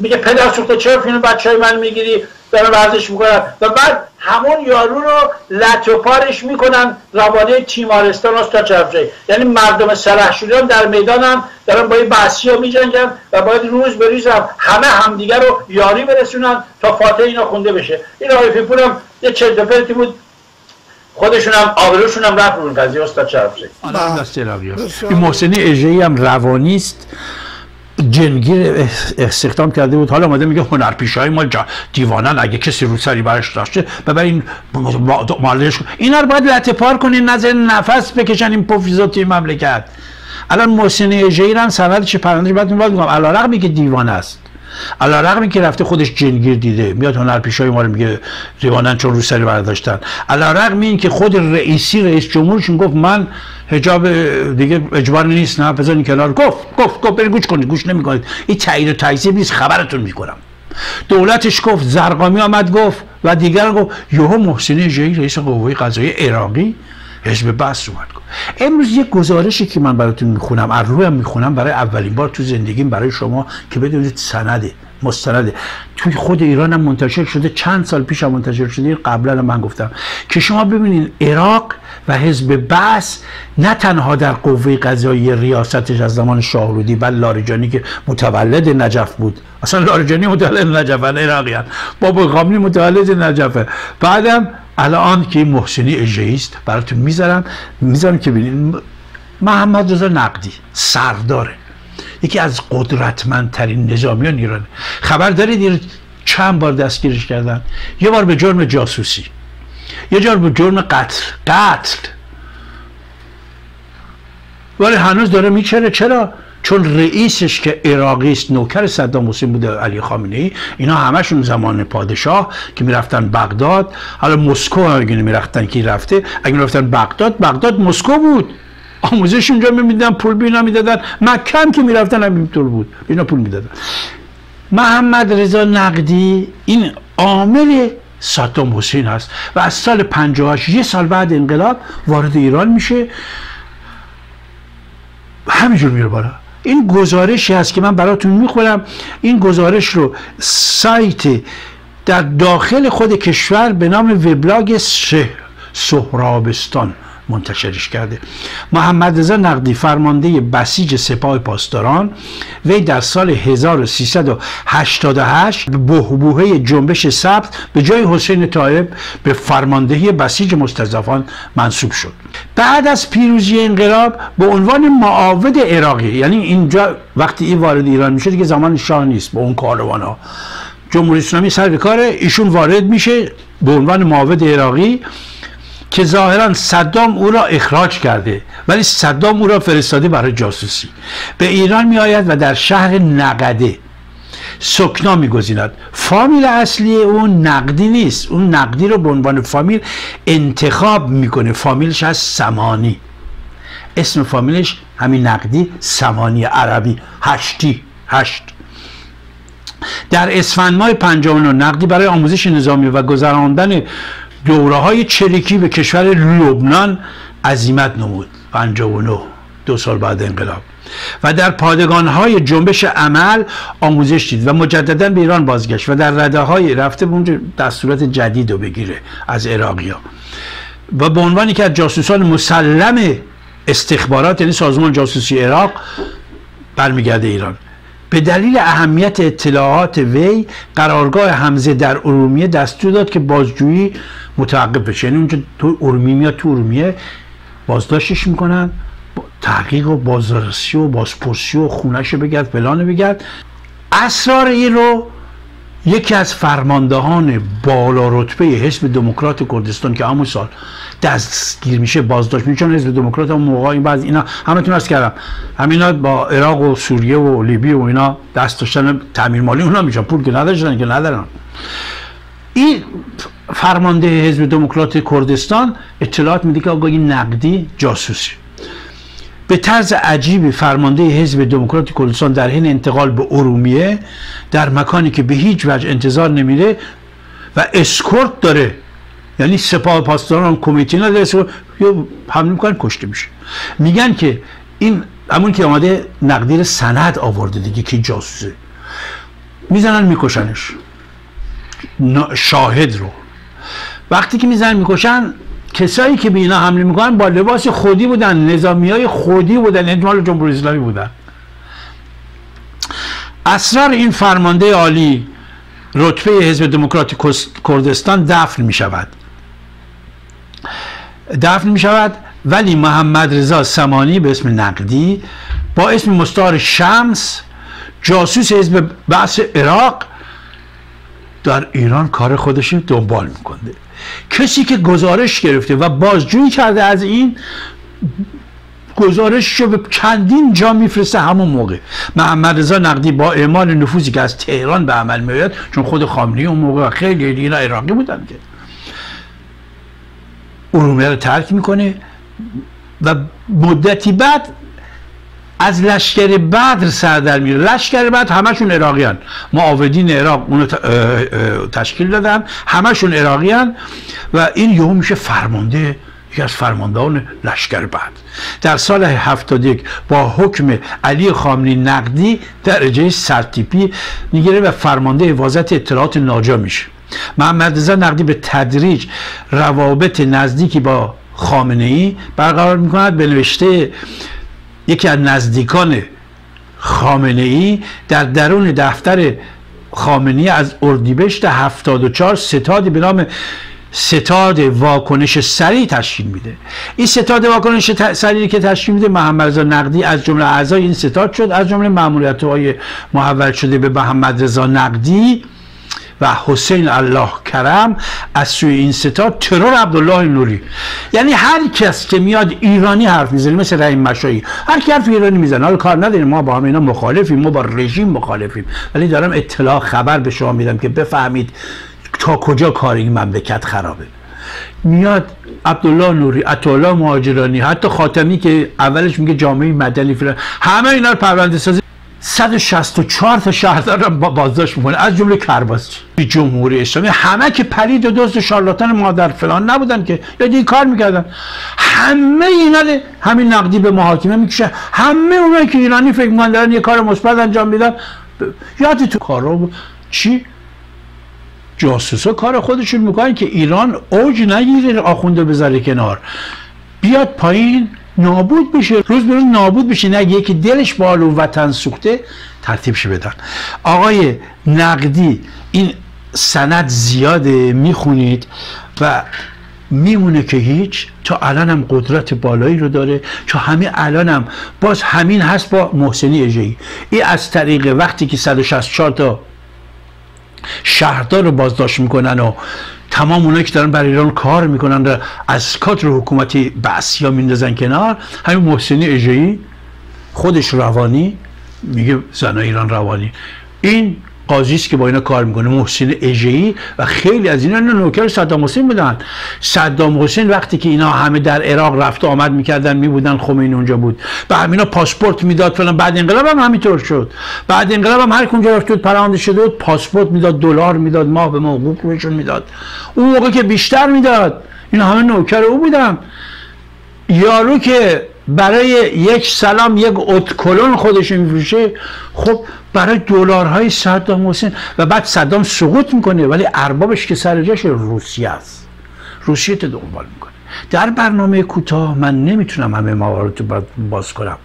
میگه پدر سوخته چرا فیلم بچه های من می‌گیری؟ دارن ورزش می‌کنن و بعد همون یارو رو لطوپارش می‌کنن روانه تیمارستان تا چرفجه یعنی مردم سرحشوریان در میدان هم دارن با این بحثی ها میجنگن و باید روز بریز هم همه همدیگه رو یاری برسونن تا فاتح اینا خونده بشه. این آقای فیپور هم یه چرت بود. خودشون هم آبروشون هم رفت رو قضیه استاد چرفجه این محسنی اجهی هم روانیست جنگیر استخدام کرده بود. حالا آمده میگه هنرپیشه های ما دیوانن. اگه کسی رو سری برش داشته ببرین مالش اینا رو باید لطه پار کنین نظر نفس بکشن این پوفیزات توی مملکت. الان محسن اجیران سند چه پرندش بعد میگم علا رقمی که دیوان است. علا رقمی که رفته خودش جنگیر دیده میاد هنرپیشای ما رو میگه دیوانن چون رو سری برداشتن. علا رقم این که خود رئیسی رئیس جمهورشون گفت من حجاب دیگه اجبار نیست نه بذارین کنار. گفت گفت گفت برین گوش کنید گوش نمی‌کنید. این تایید و تکذیب نیست خبرتون می‌کنم. دولتش گفت زرقامی آمد گفت و دیگر گفت یهو محسنی جایی رئیس قوه قضایی عراقی حزب بس اومد. امروز یه گزارشی که من براتون می‌خونم از روی می‌خونم برای اولین بار تو زندگیم برای شما که بدونید سنده مستنده. توی خود ایران هم منتشر شده چند سال پیش هم منتشر شده. قبلا من گفتم. که شما ببینید عراق و حزب بس نه تنها در قوه قضایی ریاستش از زمان شاهرودی و لارجانی که متولد نجف بود. اصلا لارجانی متولد نجف عراقی بابا خامنی متولد نجفه. بعدم الان که محسنی اجهی است براتون می‌ذارم. می‌ذارم که ببینید محمد رضا نقدی سرداره. یکی از قدرتمندترین نظامیان ایران. خبر دارید چند بار دستگیرش کردن؟ یه بار به جرم جاسوسی. یه جار به جرم قتل. قتل. ولی هنوز داره میچره. چرا؟ چون رئیسش که عراقی است نوکر صدام حسین بوده علی خامنه ای اینا همشون زمان پادشاه که می‌رفتن بغداد. حالا مسکو اگه می‌رفتن که رفته اگه می‌رفتن بغداد بغداد مسکو بود. آموزش اونجا می‌دادن پول بینا می‌دادن. مکه هم که می‌رفتن همینطور بود. اینا پول می‌دادن. محمد رضا نقدی این عامل صدام حسین هست و از سال 58 یه سال بعد انقلاب وارد ایران میشه. همینجور میره بالا. این گزارشی هست که من براتون می‌خورم این گزارش رو سایت در داخل خود کشور به نام وبلاگ سهرابستان. منتشرش کرده. محمد رضا نقدی فرمانده بسیج سپاه پاسداران وی در سال 1388 به بهبوهه جنبش سبز به جای حسین طایب به فرماندهی بسیج مستضعفان منصوب شد. بعد از پیروزی انقلاب به عنوان معاود عراقی یعنی اینجا وقتی این وارد ایران میشه دیگه زمان شاه نیست با اون کاروان ها. جمهوری اسلامی سر به کاره ایشون وارد میشه به عنوان معاود عراقی. که ظاهرا صدام او را اخراج کرده ولی صدام او را فرستاده برای جاسوسی. به ایران می آید و در شهر نقده سکنا میگزیند. فامیل اصلی اون نقدی نیست. اون نقدی رو به عنوان فامیل انتخاب می‌کنه. فامیلش از سمانی. اسم فامیلش همین نقدی سمانی عربی. هشتی هشت. در اسفند ماه 59 نقدی برای آموزش نظامی و گذراندن دوره های چریکی به کشور لبنان عظیمت نمود. 59 دو سال بعد انقلاب. و در پادگان های جنبش عمل آموزش دید و مجددا به ایران بازگشت و در رده های رفته اونجا دستورات جدید رو بگیره از عراقی ها و به عنوانی که از جاسوسان مسلم استخبارات یعنی سازمان جاسوسی عراق برمیگرده ایران. به دلیل اهمیت اطلاعات وی قرارگاه حمزه در ارومیه دستور داد که بازجویی متوقف بشه. یعنی اونجا تو ارومیه میاد تو ارومیه بازداشتش می‌کنن تحقیق و بازرسی و بازپرسی و خونش بگرد فلان بگرد. اسرار این رو یکی از فرماندهان بالا رتبه حزب دموکرات کردستان که همون سال دستگیر میشه بازداشت میشه چون حزب دموکرات هم موقع این بعض اینا همتون از کردم همینا با عراق و سوریه و لیبی و اینا دست داشتن تعمیر مالی اونا میشن پول که نداشتن که ندارن. این فرمانده حزب دموکرات کردستان اطلاعات میده که آقای نقدی جاسوسی به طرز عجیبی فرمانده حزب دموکرات کردستان در حین انتقال به ارومیه در مکانی که به هیچ وجه انتظار نمیره و اسکورت داره. یعنی سپاه پاسداران کمیتی نداره یا حمله می‌کنن کشته میشه. میگن که این همون که آمده نقدیر سند آورده دیگه که جاسوسه. می‌زنن میکشنش. شاهد رو. وقتی که می‌زنن می‌کشن کسایی که به اینا حمله می‌کنن با لباس خودی بودن نظامی های خودی بودن اجمال جمهوری اسلامی بودن. اسرار این فرمانده عالی رتبه حزب دموکرات کردستان دفن می شود دفن می شود ولی محمد رضا سمانی به اسم نقدی با اسم مستار شمس جاسوس حزب بعث عراق در ایران کار خودش دنبال می‌کنه کسی که گزارش گرفته و بازجویی کرده از این گزارش رو به چندین جا میفرسته همون موقع. محمد رضا نقدی با اعمال نفوذی که از تهران به عمل میاد چون خود خامنه‌ای اون موقع خیلی اینا عراقی بودن که. ارومیه رو ترک می‌کنه و مدتی بعد از لشکر بدر سر در میره. لشکر بدر همشون عراقیان. معاودین عراق اونو تشکیل دادن. همشون عراقیان و این یهو میشه فرمانده یکی از فرماندهان لشکر بعد در سال 71 با حکم علی خامنی نقدی درجه سرتیپی می‌گیره و فرمانده حفاظت اطلاعات ناجا میشه. محمد رضا نقدی به تدریج روابط نزدیکی با خامنه ای برقرار می‌کند. به نوشته یکی از نزدیکان خامنه ای در درون دفتر خامنه از اردیبهشت 74 ستادی به نام ستاد واکنش سریع تشکیل میده. این ستاد واکنش سریعی که تشکیل میده محمد رضا نقدی از جمله اعضای این ستاد شد از جمله ماموریت های محول شده به محمد رضا نقدی و حسین الله کرم از سوی این ستا ترور عبدالله نوری. یعنی هر کس که میاد ایرانی حرف می‌زنه مثل رحیم مشایی هر کی حرف ایرانی می‌زنه حالا کار نداریم ما با هم اینا مخالفیم ما با رژیم مخالفیم. ولی دارم اطلاع خبر به شما میدم که بفهمید تا کجا کار این مملکت خرابه. میاد عبدالله نوری عطاالله مهاجرانی حتی خاتمی که اولش میگه جامعه مدنی فلان همه اینا رو پرونده سازی 164 تا شهردار رو با- بازداشت می‌کنه. از جمله کرباس. جمهوری اسلامی. همه که پلید و دزد و شارلاتان مادر فلان نبودن که. یا دیگه کار می‌کردن. همه اینا همین نقدی به محاکمه می‌کشه. همه اونایی که ایرانی فکر می‌کنن دارن یه کار مثبت انجام میدن. ب- یاد تو کارا بود. چی؟ جاسوسا کار خودشون می‌کنن که ایران اوج نگیره آخونده بذاره کنار. بیاد پایین. نابود بشه. روز به روز نابود بشه. نه یکی دلش بال و وطن سوخته ترتیبش بدن. آقای نقدی این سند زیاده می‌خونید و میمونه که هیچ. تا الان هم قدرت بالایی رو داره. تا همین الان هم باز همین هست با محسنی اجهی این از طریق وقتی که 164 تا شهردار رو بازداشت می‌کنن و تمام اونایی که دارن برای ایران کار می‌کنن از کادر حکومتی بسیا میندازن کنار همین محسنی اجهی خودش روانی میگه زنای ایران روانی. این قاضی که با اینا کار می‌کنه محسن اژه‌ای و خیلی از اینا نوکر صدام حسین بودن. صدام حسین وقتی که اینا همه در عراق رفت و آمد می‌کردن میبودن خمینی اونجا بود. به همینا پاسپورت می‌داد فلان. بعد انقلاب هم همینطور شد. بعد انقلاب هم هر کجا رفت بود پرونده شده بود پاسپورت می‌داد دلار می‌داد ماه به ماه حقوق بهشون می‌داد. اون موقع که بیشتر می‌داد اینا همه نوکر او بودن. یارو که برای یک سلام یک اتکلون خودش میفروشه. خب برای دلارهای صدام حسین. و بعد صدام سقوط می‌کنه ولی اربابش که سر جاش روسیه است. روسیه تو دنبال می‌کنه. در برنامه کوتاه من نمی‌تونم همه موارد رو باز کنم.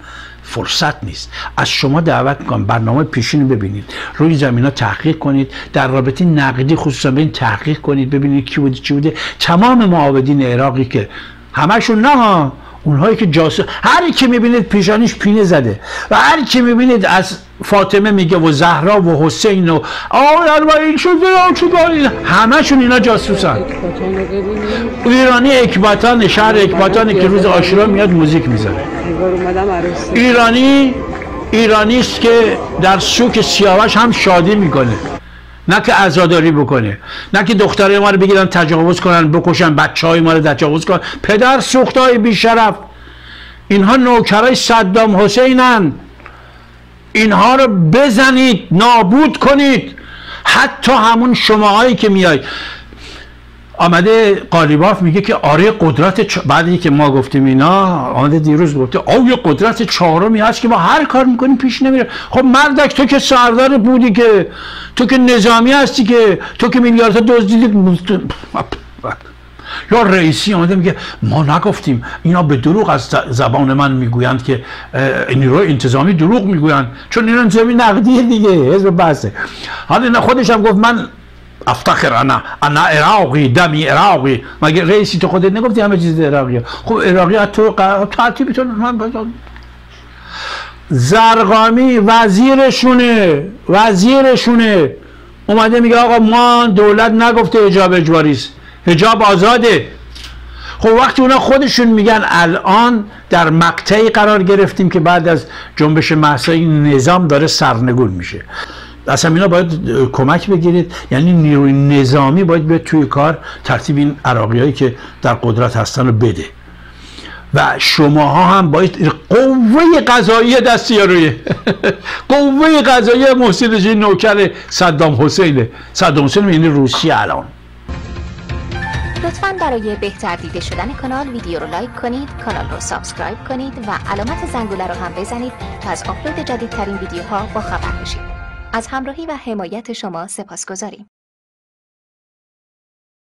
فرصت نیست. از شما دعوت می‌کنم. برنامه پیشین رو ببینید. روی زمین ها تحقیق کنید. در رابطه نقدی خصوصا ببین تحقیق کنید. ببینید کی بوده چی بوده. تمام معاودین عراقی که همشون نه اونهایی که جاسوس هر کی می‌بینید پیشانیش پینه زده. و هر کی می‌بینید از فاطمه میگه و زهرا و حسین و آه این شده همشون اینا جاسوسن. ایرانی اکباتان شهر اکباتان که روز عاشورا میاد موزیک می‌ذاره ایرانی ایرانی است که در سوک سیاوش هم شادی می‌کنه. نه که عزاداری بکنه نه که دخترای ما رو بگیرن تجاوز کنن بکشن بچه های ما رو تجاوز کنن. پدر سوخت های بیشرف. اینها نوکرای صدام حسینن. اینها رو بزنید نابود کنید. حتی همون شماهایی که میاید آمده قالیباف میگه که آره قدرت چ... بعدی که ما گفتیم اینا آمده دیروز گفته آه قدرت چهارمی هست که ما هر کار می‌کنیم پیش نمیره. خب مردک تو که سردار بودی که تو که نظامی هستی که تو که میلیاردها دزدیدی یا رئیسی آمده میگه ما نگفتیم اینا به دروغ از زبان من می‌گویند که نیروی انتظامی دروغ می‌گویند. چون این انتظامی نقدیه دیگه حزب بحثه. حالا اینا خودش هم گفت من افتخر انا انا عراقی دمی عراقی مگه رئیسی تو خودت نگفتی همه چیز عراقیه خب عراقی تو ترتیبی تو من زرقامی وزیرشونه وزیرشونه. اومده میگه آقا ما دولت نگفته حجاب اجباری حجاب آزاده. خب وقتی اونا خودشون میگن الان در مقطعی قرار گرفتیم که بعد از جنبش محسای نظام داره سرنگون میشه. اصلا اینا باید کمک بگیرید. یعنی نیروی نظامی باید به توی کار ترتیب این عراقی هایی که در قدرت هستن رو بده. و شماها هم باید قوه قضایی دستی روی. قوه قضایی محسن نوکر صدام حسینه. صدام حسین یعنی روسیه الان. لطفا برای بهتر دیده شدن کانال ویدیو رو لایک کنید کانال رو سابسکرایب کنید و علامت زنگوله رو هم بزنید تا از آپلود جدیدترین ویدیوها با خبر بشید از همراهی و حمایت شما سپاس گذاریم